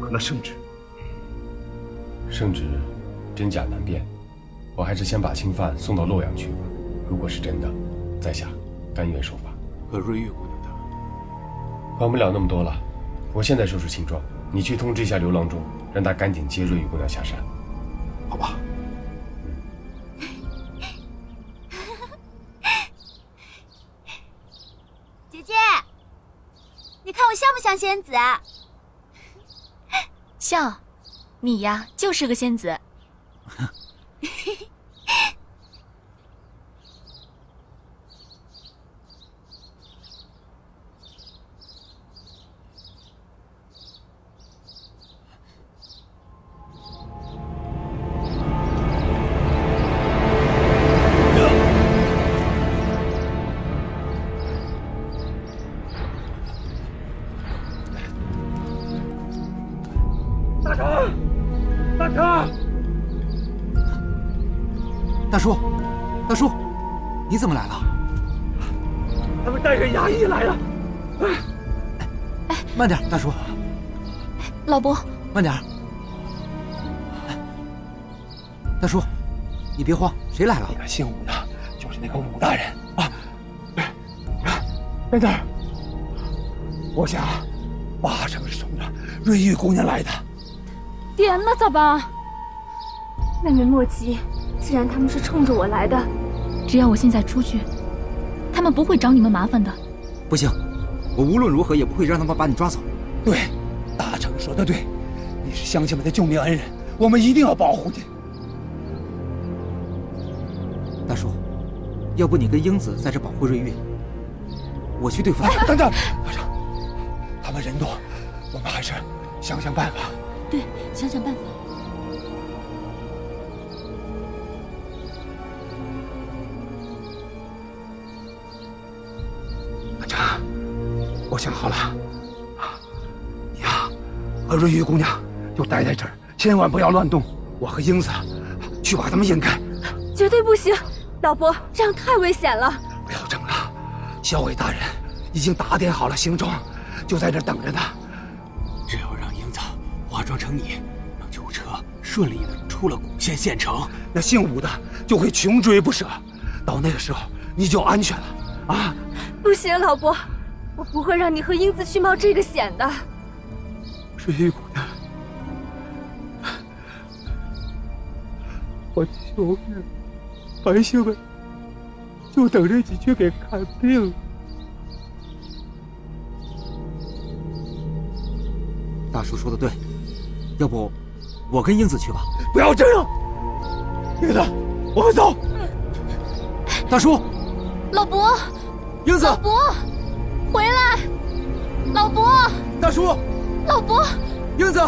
可那圣旨，圣旨真假难辨，我还是先把钦犯送到洛阳去吧。如果是真的，在下甘愿受罚。可瑞玉姑娘的，管不了那么多了。我现在收拾行装，你去通知一下刘郎中，让他赶紧接瑞玉姑娘下山。好吧。姐姐，你看我像不像仙子啊？像，你呀就是个仙子。大叔，你怎么来了？他们带着衙役来了。哎，哎慢点，大叔，老伯，慢点。大叔，你别慌，谁来了？那个姓武的，就是那个武大人啊！在这儿，我想八成是冲着瑞玉姑娘来的。爹，那咋办？妹妹莫急，既然他们是冲着我来的，只要我现在出去，他们不会找你们麻烦的。不行，我无论如何也不会让他们把你抓走。对，大成说的对，你是乡亲们的救命恩人，我们一定要保护你。大叔，要不你跟英子在这保护瑞玉，我去对付。哎，等等，大成，他们人多，我们还是想想办法。对，想想办法。我想好了，你啊，和瑞玉姑娘就待在这儿，千万不要乱动。我和英子去把他们引开。绝对不行，老伯，这样太危险了。不要争了，校尉大人已经打点好了行装，就在这儿等着呢。只要让英子化妆成你，让囚车顺利的出了古县县城，那姓武的就会穷追不舍。到那个时候，你就安全了啊！不行，老伯，我不会让你和英子去冒这个险的。水玉姑娘，我求你，百姓们就等着你去给看病。大叔说的对，要不我跟英子去吧？不要这样，英子，我们走。大叔，老伯，英子，老伯，回来，老伯，大叔，老伯，英子。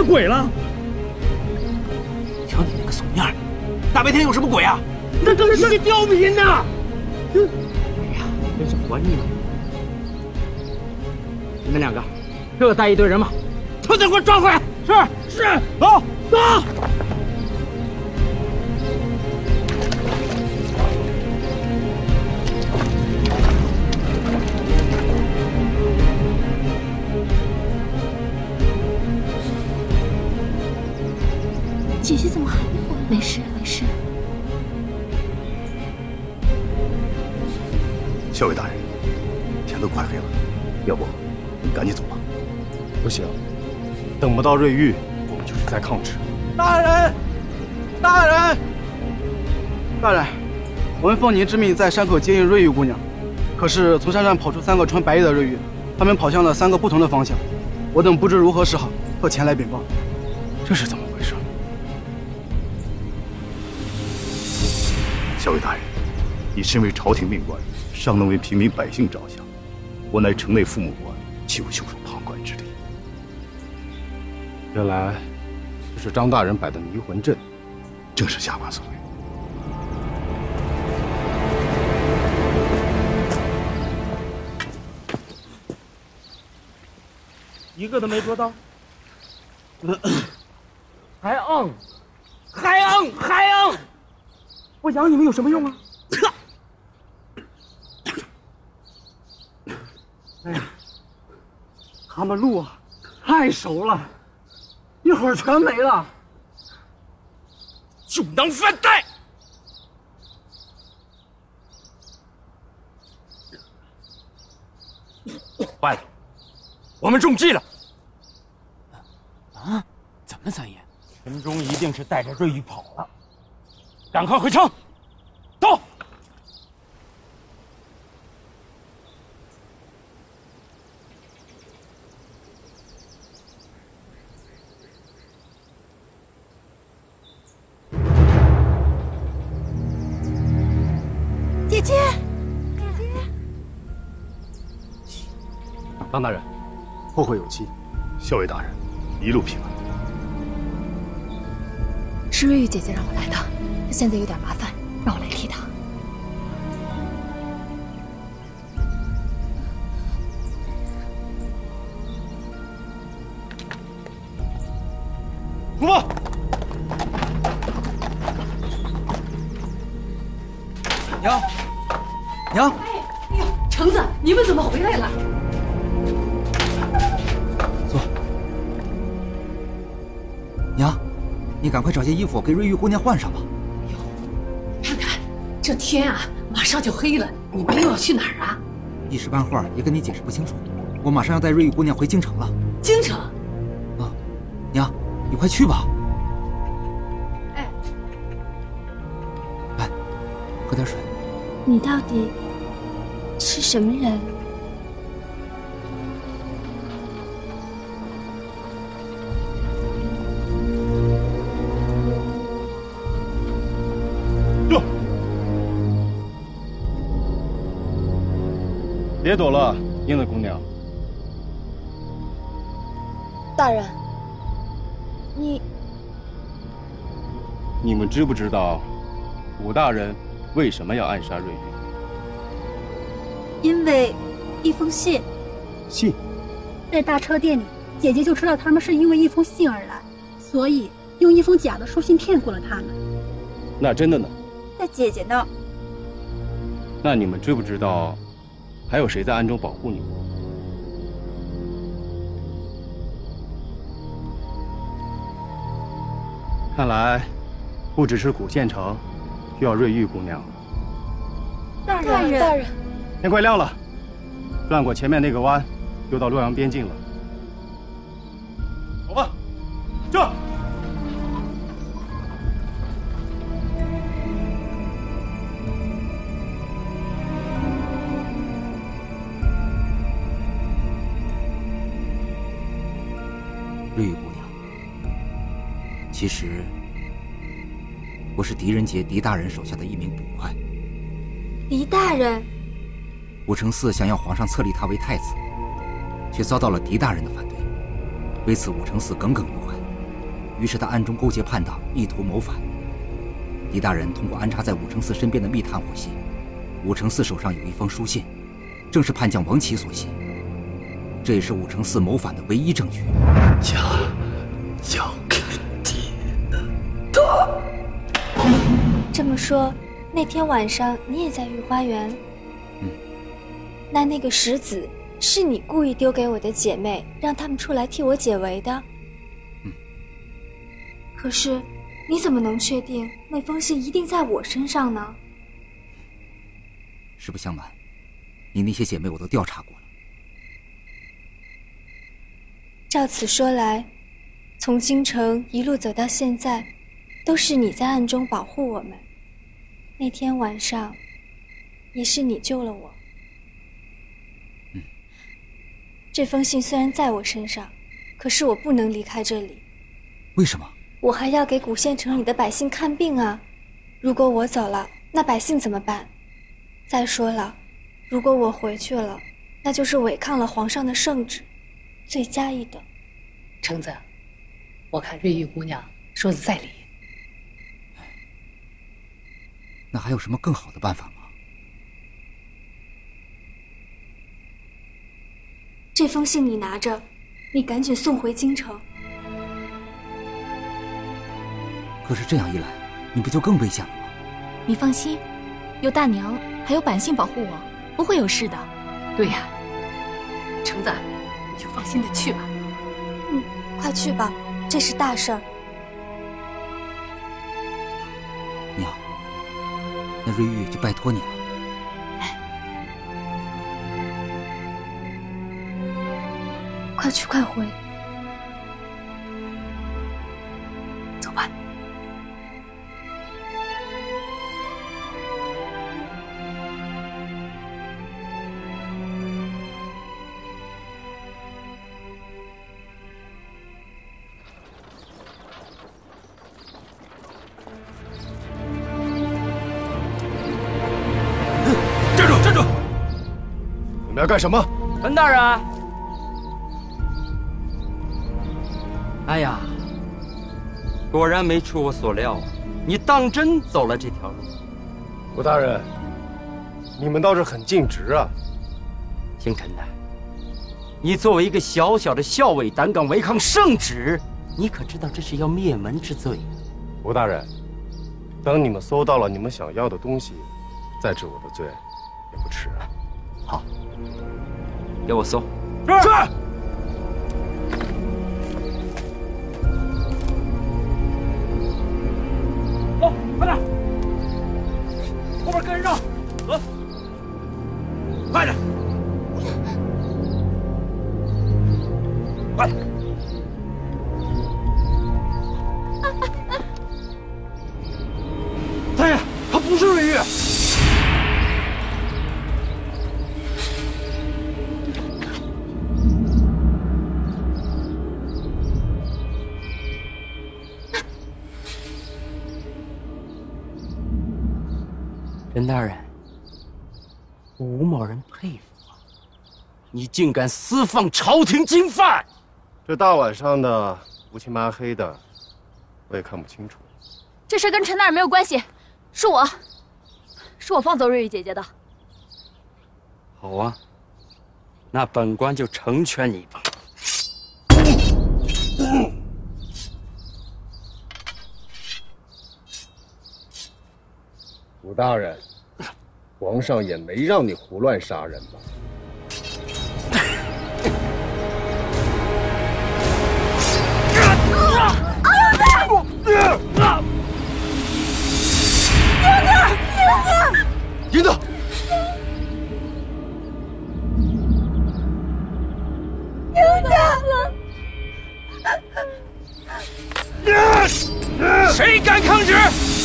见鬼了？瞧你那个怂样，大白天有什么鬼啊？那都是刁民呐！哎呀，真是活腻了！你们两个，各带一队人马，把他给我抓回来！是是，走走。到瑞玉，我们就是在抗旨。大人，大人，大人，我们奉您之命在山口接应瑞玉姑娘，可是从山上跑出三个穿白衣的瑞玉，他们跑向了三个不同的方向，我等不知如何是好，特前来禀报。这是怎么回事？小尉大人，你身为朝廷命官，尚能为平民百姓着想，我乃城内父母官，岂有袖手旁观之理？原来这是张大人摆的迷魂阵，正是下官所为。一个都没捉到，还昂，还昂，还昂！我养你们有什么用啊？哎呀，他们路啊，太熟了，一会儿全没了，就当饭袋。坏了，我们中计了！啊？怎么，三爷？陈忠一定是带着瑞玉跑了，赶快回城，后会有期。校尉大人，一路平安。是瑞玉姐姐让我来的，她现在有点麻烦，让我来替她。服给瑞玉姑娘换上吧。看看，这天啊，马上就黑了，你们又要去哪儿啊？一时半会儿也跟你解释不清楚。我马上要带瑞玉姑娘回京城了。京城？啊，娘，你快去吧。哎，来，喝点水。你到底是什么人？别躲了，英子姑娘。大人，你你们知不知道，武大人为什么要暗杀瑞玉？因为一封信。信？在大车店里，姐姐就知道他们是因为一封信而来，所以用一封假的书信骗过了他们。那真的呢？在姐姐那儿。那你们知不知道，还有谁在暗中保护你们？看来，不只是古县城需要瑞玉姑娘。大人，大人，天快亮了，转过前面那个弯，又到洛阳边境了。是狄仁杰狄大人手下的一名捕快。狄大人，武承嗣想要皇上册立他为太子，却遭到了狄大人的反对。为此，武承嗣耿耿于怀，于是他暗中勾结叛党，意图谋反。狄大人通过安插在武承嗣身边的密探获悉，武承嗣手上有一封书信，正是叛将王琦所写。这也是武承嗣谋反的唯一证据。交交说，那天晚上你也在御花园？嗯。那那个石子是你故意丢给我的姐妹，让他们出来替我解围的？嗯。可是，你怎么能确定那封信一定在我身上呢？实不相瞒，你那些姐妹我都调查过了。照此说来，从京城一路走到现在，都是你在暗中保护我们。那天晚上，也是你救了我。嗯。这封信虽然在我身上，可是我不能离开这里。为什么？我还要给古县城里的百姓看病啊！如果我走了，那百姓怎么办？再说了，如果我回去了，那就是违抗了皇上的圣旨。罪加一等，橙子，我看瑞玉姑娘说的在理。那还有什么更好的办法吗？这封信你拿着，你赶紧送回京城。可是这样一来，你不就更危险了吗？你放心，有大娘还有百姓保护我，不会有事的。对呀，橙子。你就放心的去吧。嗯，快去吧，这是大事儿。那瑞玉就拜托你了。快去快回。走吧。干什么？陈大人！哎呀，果然没出我所料，你当真走了这条路。吴大人，你们倒是很尽职啊。姓陈的，你作为一个小小的校尉，胆敢违抗圣旨，你可知道这是要灭门之罪？吴大人，等你们搜到了你们想要的东西，再治我的罪，也不迟啊。好。给我搜！是。你竟敢私放朝廷金犯！这大晚上的乌漆麻黑的，我也看不清楚。这事跟陈大人没有关系，是我，是我放走瑞玉姐姐的。好啊，那本官就成全你吧。武大人，皇上也没让你胡乱杀人吧？谁敢抗旨？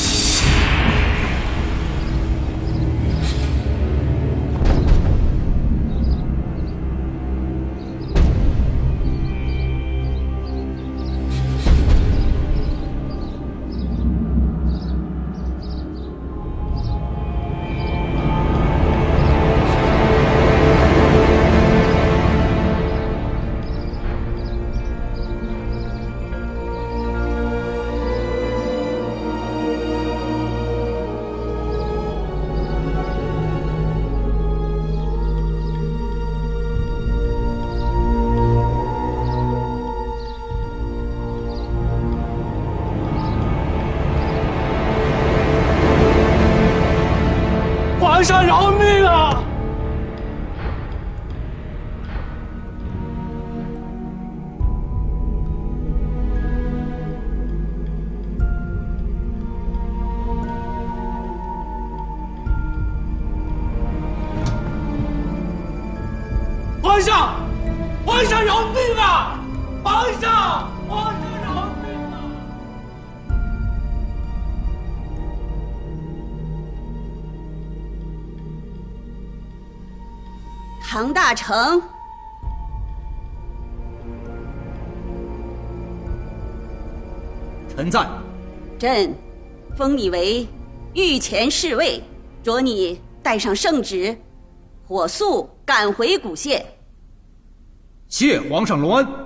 大成，臣在。朕封你为御前侍卫，着你带上圣旨，火速赶回古县。谢皇上隆恩。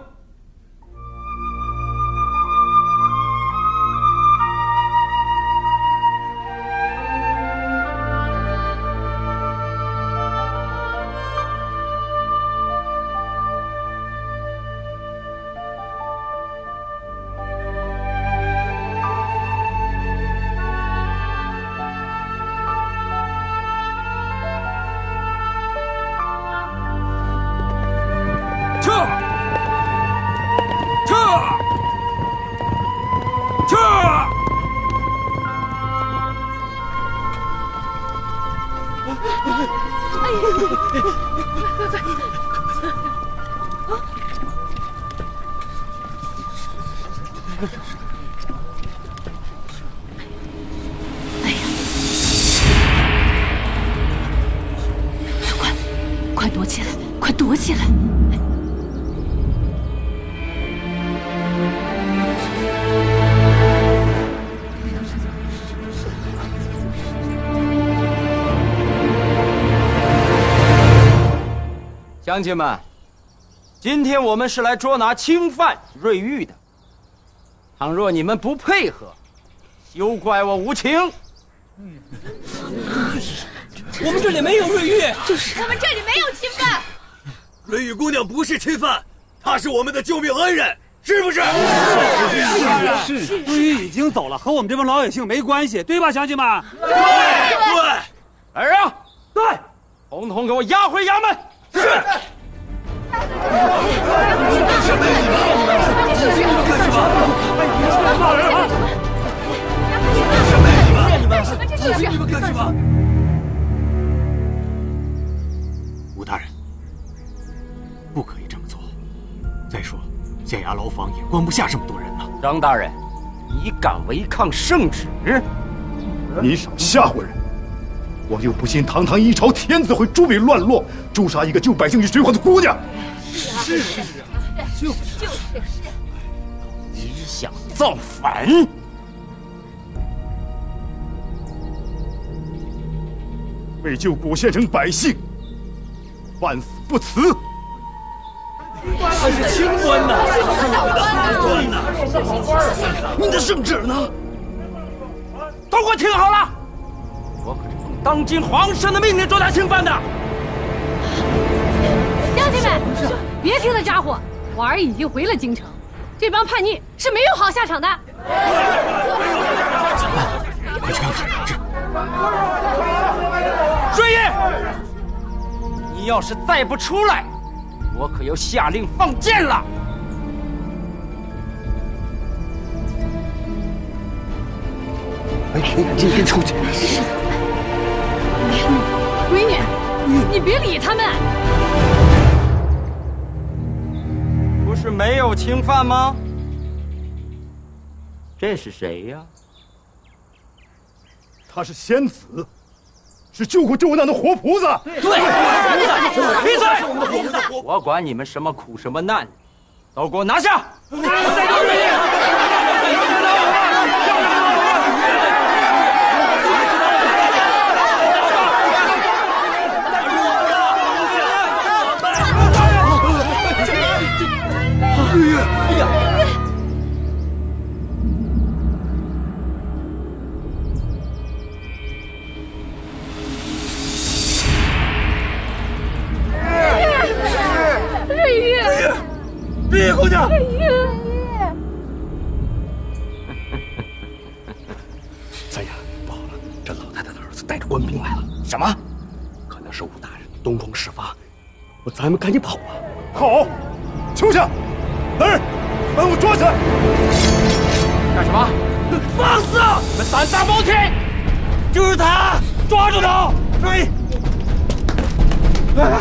乡亲们，今天我们是来捉拿侵犯瑞玉的。倘若你们不配合，休怪我无情。我们这里没有瑞玉，就是我们这里没有侵犯。瑞玉姑娘不是侵犯，她是我们的救命恩人，是不是？是是，瑞玉已经走了，和我们这帮老百姓没关系，对吧，乡亲们？对对。来人啊！对，统统给我押回衙门。是。你们干什么？吴大人，不可以这么做。再说，县衙牢房也关不下这么多人呢。张大人，你敢违抗圣旨？你少吓唬人！我就不信堂堂一朝天子会诛笔乱落，诛杀一个救百姓于水火的姑娘。是是是，就是就是。你想造反？为救古县城百姓，万死不辞。他是清官呐，清官呐！你的圣旨呢？都给我听好了，当今皇上的命令捉拿侵犯的。乡亲们，别听那家伙，婉儿已经回了京城，这帮叛逆是没有好下场的。怎么办？快去看看。是。追爷，你要是再不出来，我可要下令放箭了。哎，今天出去。闺女，你别理他们。不是没有侵犯吗？这是谁呀？他是仙子，是救苦救难的活菩萨。对，闭嘴！我管你们什么苦什么难，都给我拿下！瑞我咱们赶紧跑吧。好，秋下，来人，把我抓起来！干什么？放肆！你们胆大包天！就是他，抓住他！哎，来来，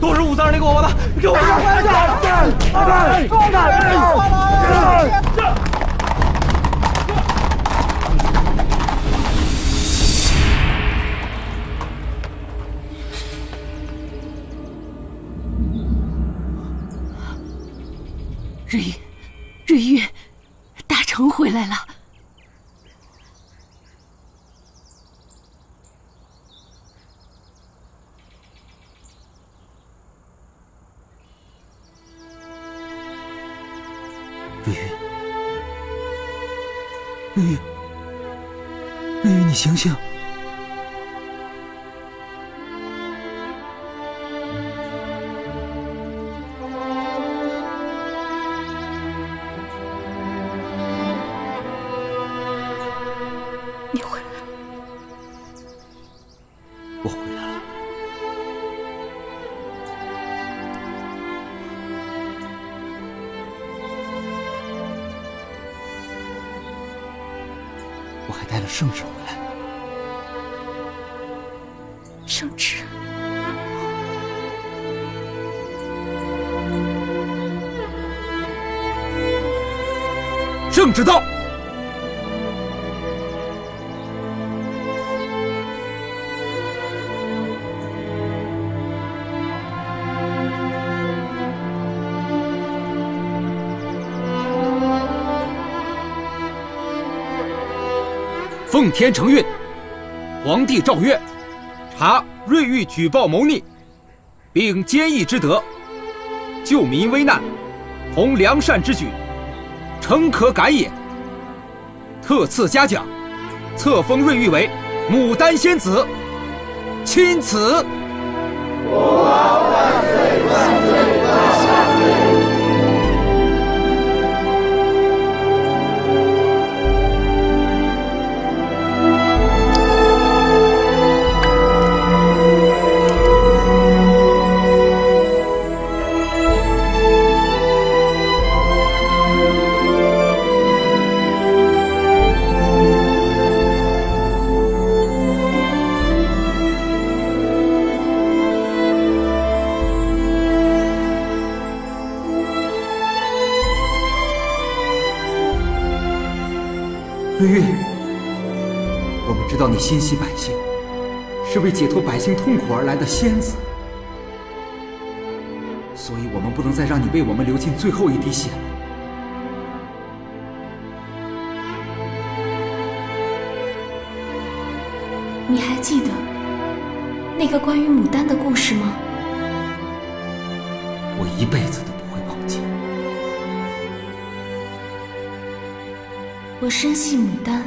都是武三人给我的，给我抓回来！抓他！抓醒醒！你回来了，我回来了。我还带了圣旨圣旨到。奉天承运，皇帝诏曰：查瑞玉举报谋逆，并坚毅之德，救民危难，同良善之举，诚可感也。特赐嘉奖，册封瑞玉为牡丹仙子，钦此。瑞玉，我们知道你心系百姓，是为解脱百姓痛苦而来的仙子，所以我们不能再让你为我们流尽最后一滴血了。你还记得那个关于牡丹的故事吗？我一辈子都我身系牡丹，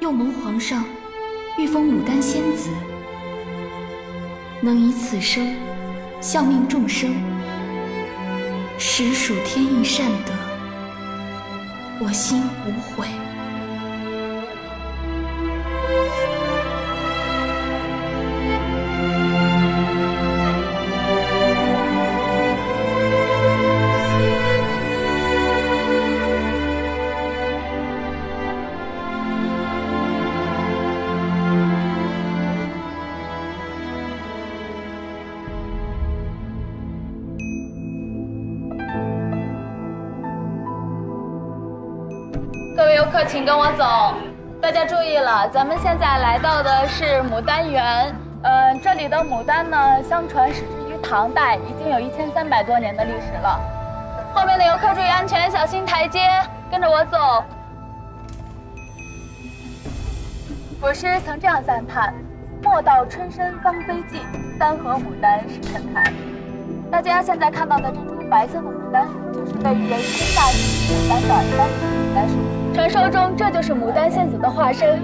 又蒙皇上御封牡丹仙子，能以此生效命众生，实属天意善德，我心无悔。牡丹园。嗯，这里的牡丹呢，相传始之于唐代，已经有一千三百多年的历史了。后面的游客注意安全，小心台阶，跟着我走。古诗曾这样赞叹：“莫道春深芳菲尽，三河牡丹时盛开。”大家现在看到的这株白色的牡丹，就是被誉为天下第一牡丹的丹顶牡丹树。传说中，这就是牡丹仙子的化身。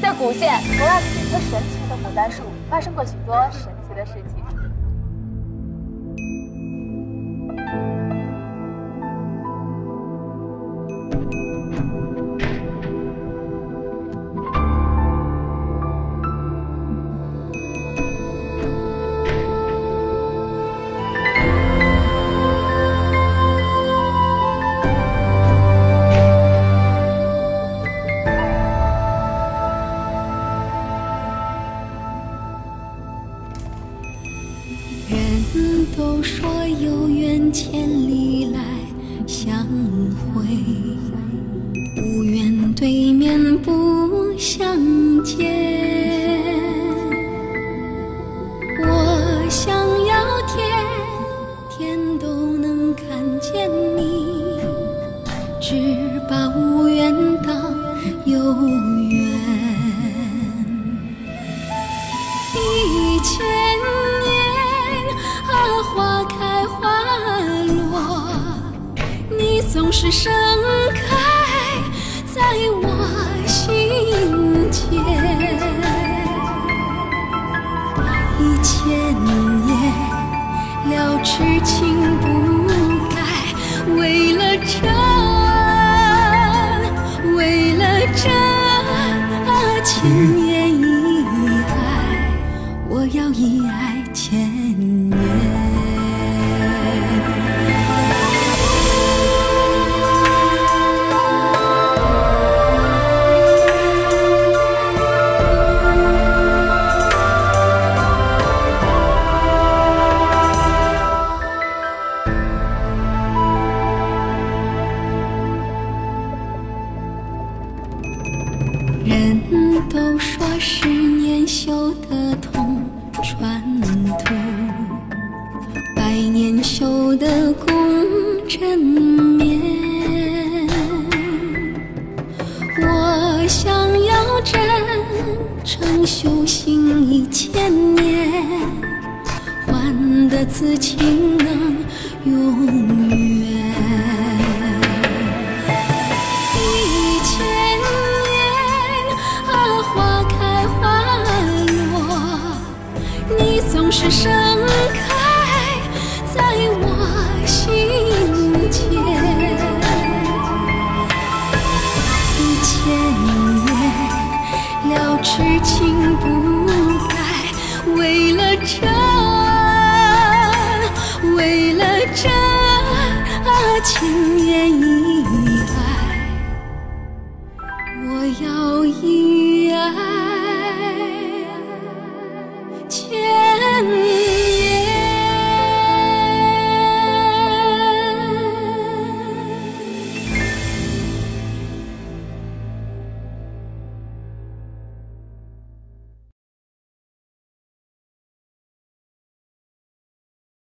在古县，同样是一棵神奇的牡丹树，发生过许多神奇的事情。